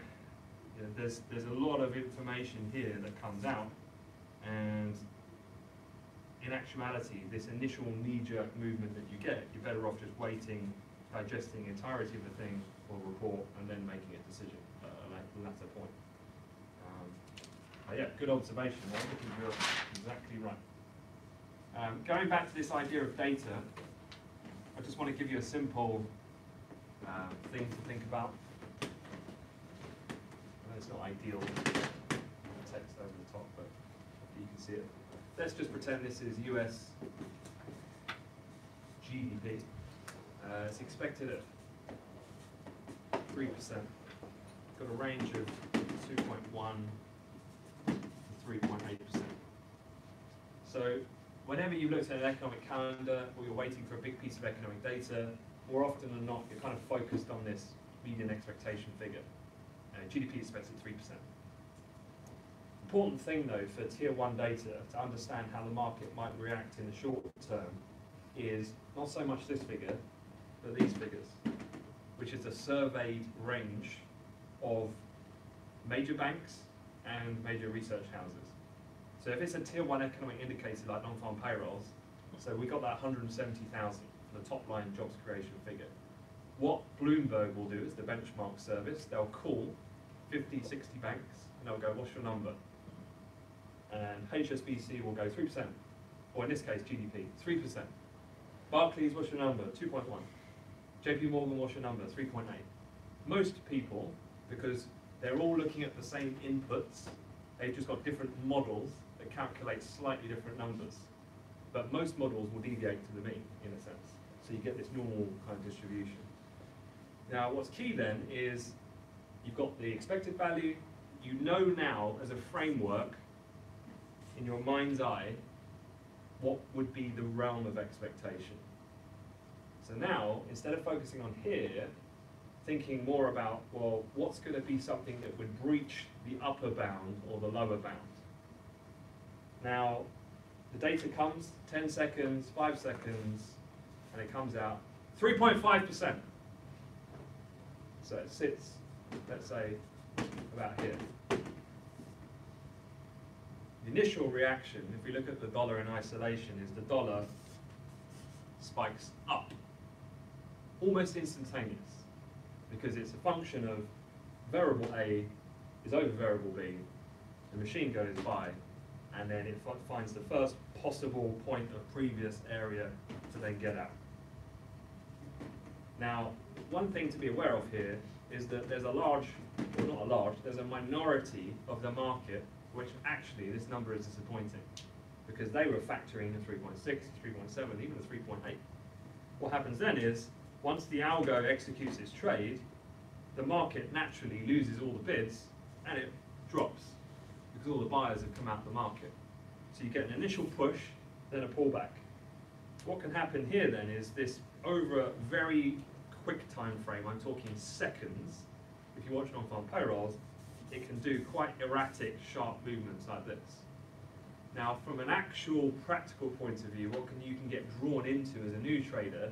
A: you know, there's, there's a lot of information here that comes out, and in actuality, this initial knee-jerk movement that you get, you're better off just waiting, digesting the entirety of the thing or report, and then making a decision at a la- latter point. Um, yeah, good observation exactly right. Um, going back to this idea of data, I just want to give you a simple uh, thing to think about. It's not ideal text over the top, but you can see it. Let's just pretend this is US GDP. Uh, it's expected at three percent. Got a range of two point one to three point eight percent. So whenever you've looked at an economic calendar or you're waiting for a big piece of economic data, more often than not, you're kind of focused on this median expectation figure. Uh, GDP is expected three percent. Important thing though for tier one data to understand how the market might react in the short term is not so much this figure, but these figures, which is a surveyed range of major banks and major research houses. So if it's a tier one economic indicator like non-farm payrolls, so we got that 170,000 for the top line jobs creation figure. What Bloomberg will do is the benchmark service, they'll call 50, 60 banks and they'll go, what's your number? And HSBC will go 3%, or in this case GDP, 3%. Barclays, what's your number? 2.1. JP Morgan, what's your number? 3.8. Most people, because they're all looking at the same inputs, they've just got different models that calculate slightly different numbers. But most models will deviate to the mean, in a sense. So you get this normal kind of distribution. Now, what's key then is you've got the expected value. You know now, as a framework, in your mind's eye, what would be the realm of expectation. So now, instead of focusing on here, thinking more about, well, what's going to be something that would breach the upper bound or the lower bound. Now, the data comes, 10 seconds, 5 seconds, and it comes out 3.5%. So it sits, let's say, about here. The initial reaction, if we look at the dollar in isolation, is the dollar spikes up, almost instantaneous, because it's a function of variable A is over variable B, the machine goes by, and then it fi- finds the first possible point of previous area to then get at. Now, one thing to be aware of here is that there's a large, well not a large, there's a minority of the market which actually this number is disappointing because they were factoring the 3.6, 3.7, even the 3.8. What happens then is once the algo executes its trade, the market naturally loses all the bids and it drops because all the buyers have come out of the market. So you get an initial push, then a pullback. What can happen here then is this over a very quick time frame, I'm talking seconds, if you watch non-farm payrolls, it can do quite erratic, sharp movements like this. Now, from an actual practical point of view, what can you can get drawn into as a new trader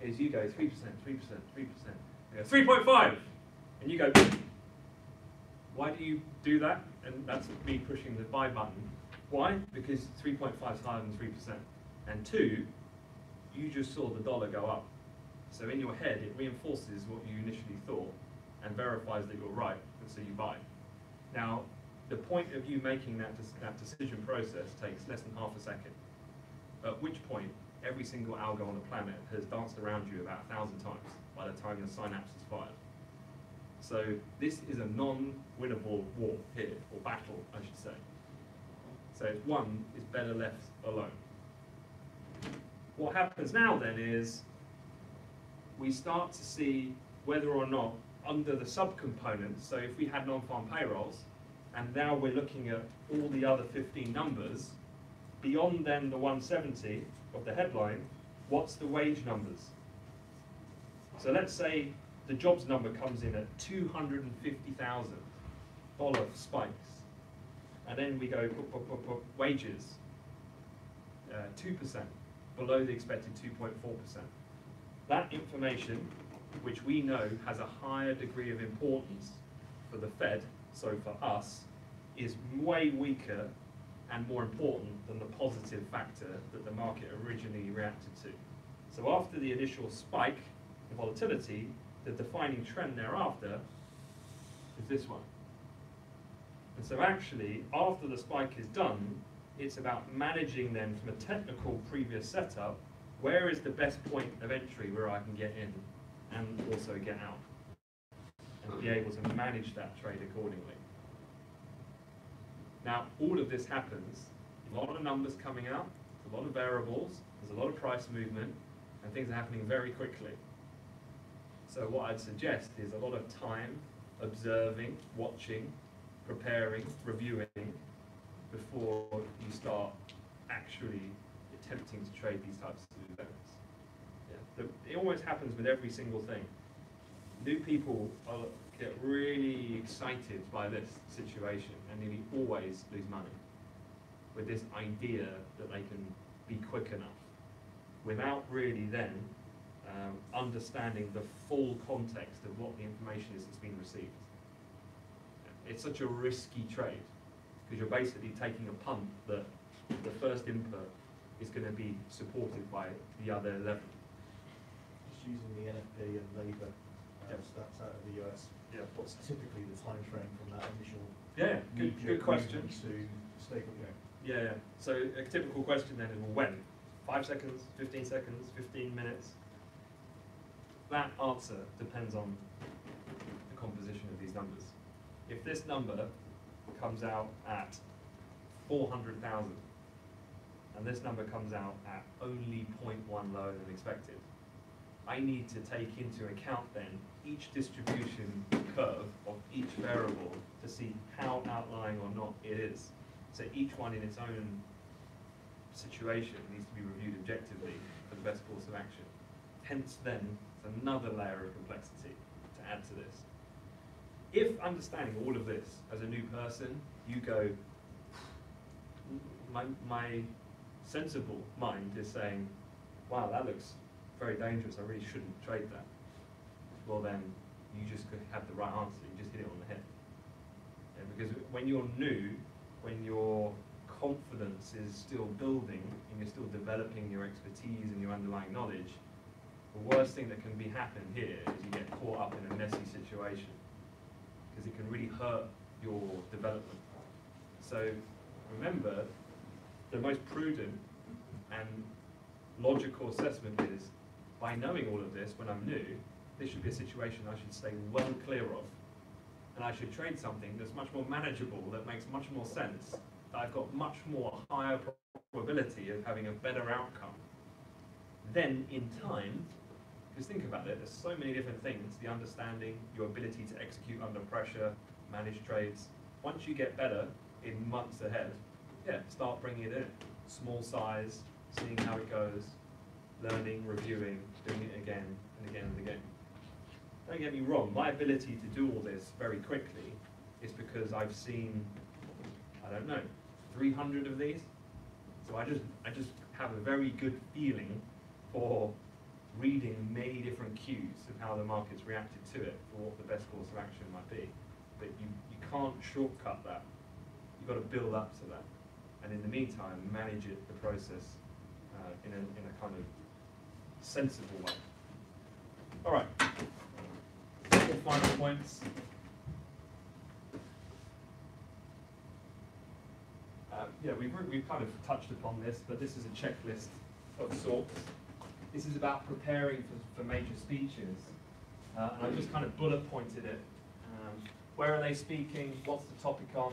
A: is you go 3%, 3%, 3%, 3.5, and you go, why do you do that? And that's me pushing the buy button. Why? Because 3.5 is higher than 3%. And two, you just saw the dollar go up. So in your head, it reinforces what you initially thought and verifies that you're right, and so you buy. Now, the point of you making that, that decision process takes less than half a second. At which point, every single algo on the planet has danced around you about a thousand times by the time your synapse is fired. So this is a non-winnable war here, or battle, I should say. So one is better left alone. What happens now then is we start to see whether or not under the subcomponents, so if we had non-farm payrolls, and now we're looking at all the other 15 numbers, beyond then the 170 of the headline, what's the wage numbers? So let's say the jobs number comes in at $250,000 spikes. And then we go put, put, wages, uh, 2%, below the expected 2.4%. That information, which we know has a higher degree of importance for the Fed, so for us, is way weaker and more important than the positive factor that the market originally reacted to. So after the initial spike in volatility, the defining trend thereafter is this one. And so actually, after the spike is done, it's about managing then from a technical previous setup, where is the best point of entry where I can get in and also get out? And be able to manage that trade accordingly. Now, all of this happens, a lot of numbers coming out, a lot of variables, there's a lot of price movement, and things are happening very quickly. So what I'd suggest is a lot of time observing, watching, preparing, reviewing before you start actually attempting to trade these types of events. Yeah. It always happens with every single thing. New people are, get really excited by this situation and nearly always lose money with this idea that they can be quick enough without really then um, understanding the full context of what the information is that's been received. It's such a risky trade because you're basically taking a punt that the first input is going to be supported by the other 11.
G: Just using the NFP and labour
A: Yep.
G: stats out of the US,
A: Yeah.
G: what's typically the time frame from that initial
A: Yeah, good, good question.
G: to stable, know,
A: Yeah, yeah. So a typical question then is, well, when? Five seconds, 15 seconds, 15 minutes? That answer depends on the composition of these numbers. If this number comes out at 400,000 and this number comes out at only 0.1 lower than expected, I need to take into account then each distribution curve of each variable to see how outlying or not it is. So each one in its own situation needs to be reviewed objectively for the best course of action. Hence then, another layer of complexity to add to this. If understanding all of this as a new person, you go, my, my sensible mind is saying, wow, that looks very dangerous, I really shouldn't trade that. Well then, you just could have the right answer, you just hit it on the head. Yeah, because when you're new, when your confidence is still building and you're still developing your expertise and your underlying knowledge, the worst thing that can be happen here is you get caught up in a messy situation because it can really hurt your development. So remember, the most prudent and logical assessment is by knowing all of this when I'm new, this should be a situation I should stay well clear of. And I should trade something that's much more manageable, that makes much more sense, that I've got much more higher probability of having a better outcome. Then in time, because think about it, there's so many different things, the understanding, your ability to execute under pressure, manage trades. Once you get better in months ahead, yeah, start bringing it in. Small size, seeing how it goes, learning, reviewing, doing it again and again and again. Don't get me wrong, my ability to do all this very quickly is because I've seen, I don't know, 300 of these. So I just, I just have a very good feeling for reading many different cues of how the market's reacted to it for what the best course of action might be. But you, you can't shortcut that. You've got to build up to that. And in the meantime, manage it, the process, uh, in, a, in a kind of sensible way. All right. Final points. Um, yeah, we've, we've kind of touched upon this, but this is a checklist of sorts. This is about preparing for, for major speeches. Uh, and I've just kind of bullet pointed it. Um, where are they speaking? What's the topic on?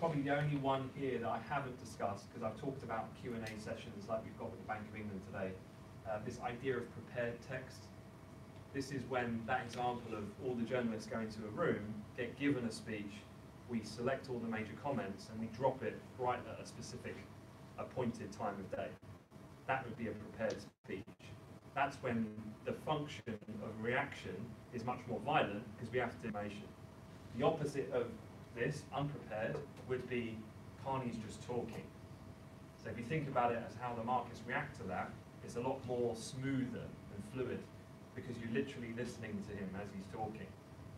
A: Probably the only one here that I haven't discussed, because I've talked about Q&A sessions like we've got with the Bank of England today. Uh, this idea of prepared text. This is when that example of all the journalists go into a room, get given a speech, we select all the major comments and we drop it right at a specific appointed time of day. That would be a prepared speech. That's when the function of reaction is much more violent because we have to information. The opposite of this, unprepared, would be Carney's just talking. So if you think about it as how the markets react to that, it's a lot more smoother and fluid because you're literally listening to him as he's talking.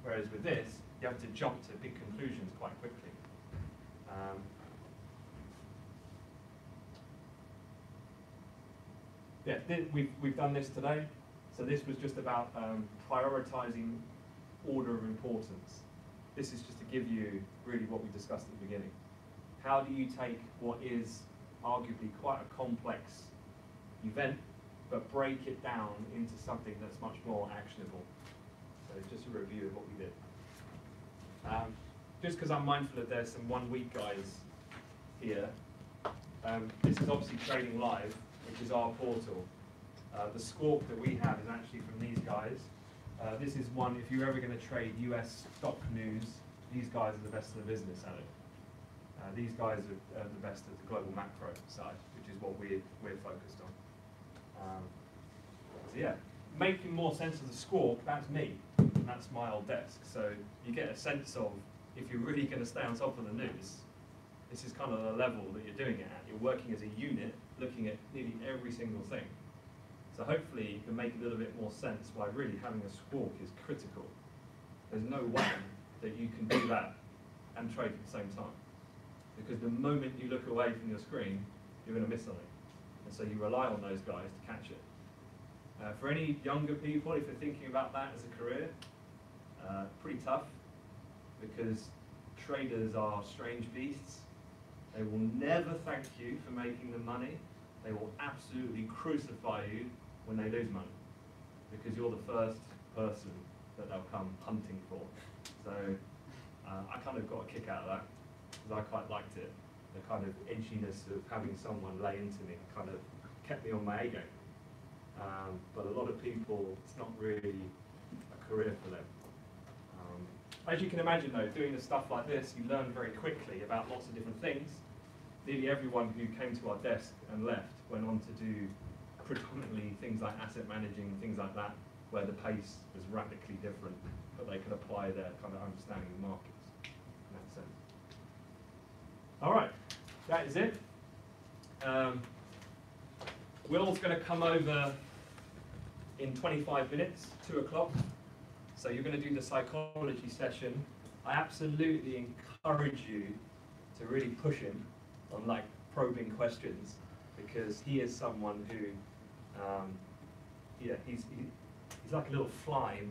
A: Whereas with this, you have to jump to big conclusions quite quickly. Um, yeah, we've, we've done this today. So this was just about um, prioritizing order of importance. This is just to give you really what we discussed at the beginning. How do you take what is arguably quite a complex event, but break it down into something that's much more actionable? So just a review of what we did. Um, just because I'm mindful that there's some one-week guys here, um, this is obviously Trading Live, which is our portal. Uh, the squawk that we have is actually from these guys. Uh, this is one, if you're ever going to trade US stock news, these guys are the best in the business at it. Uh, these guys are, are the best at the global macro side, which is what we're, we're focused on. Um, so yeah, making more sense of the squawk, that's me. And that's my old desk. So you get a sense of if you're really going to stay on top of the news, this is kind of the level that you're doing it at. You're working as a unit, looking at nearly every single thing. So hopefully you can make a little bit more sense why really having a squawk is critical. There's no way that you can do that and trade at the same time. Because the moment you look away from your screen, you're going to miss something. And so you rely on those guys to catch it. Uh, for any younger people, if you're thinking about that as a career, uh, pretty tough because traders are strange beasts. They will never thank you for making them money. They will absolutely crucify you when they lose money because you're the first person that they'll come hunting for. So uh, I kind of got a kick out of that because I quite liked it. The kind of edginess of having someone lay into me kind of kept me on my game. Um, but a lot of people, it's not really a career for them. Um, as you can imagine though, doing the stuff like this, you learn very quickly about lots of different things. Nearly everyone who came to our desk and left went on to do predominantly things like asset managing, things like that, where the pace was radically different, but they could apply their kind of understanding of markets in that sense. All right, that is it. Um, Will's going to come over in 25 minutes, 2 o'clock. So you're going to do the psychology session. I absolutely encourage you to really push him on like probing questions because he is someone who, um, yeah, he's, he, he's like a little fly in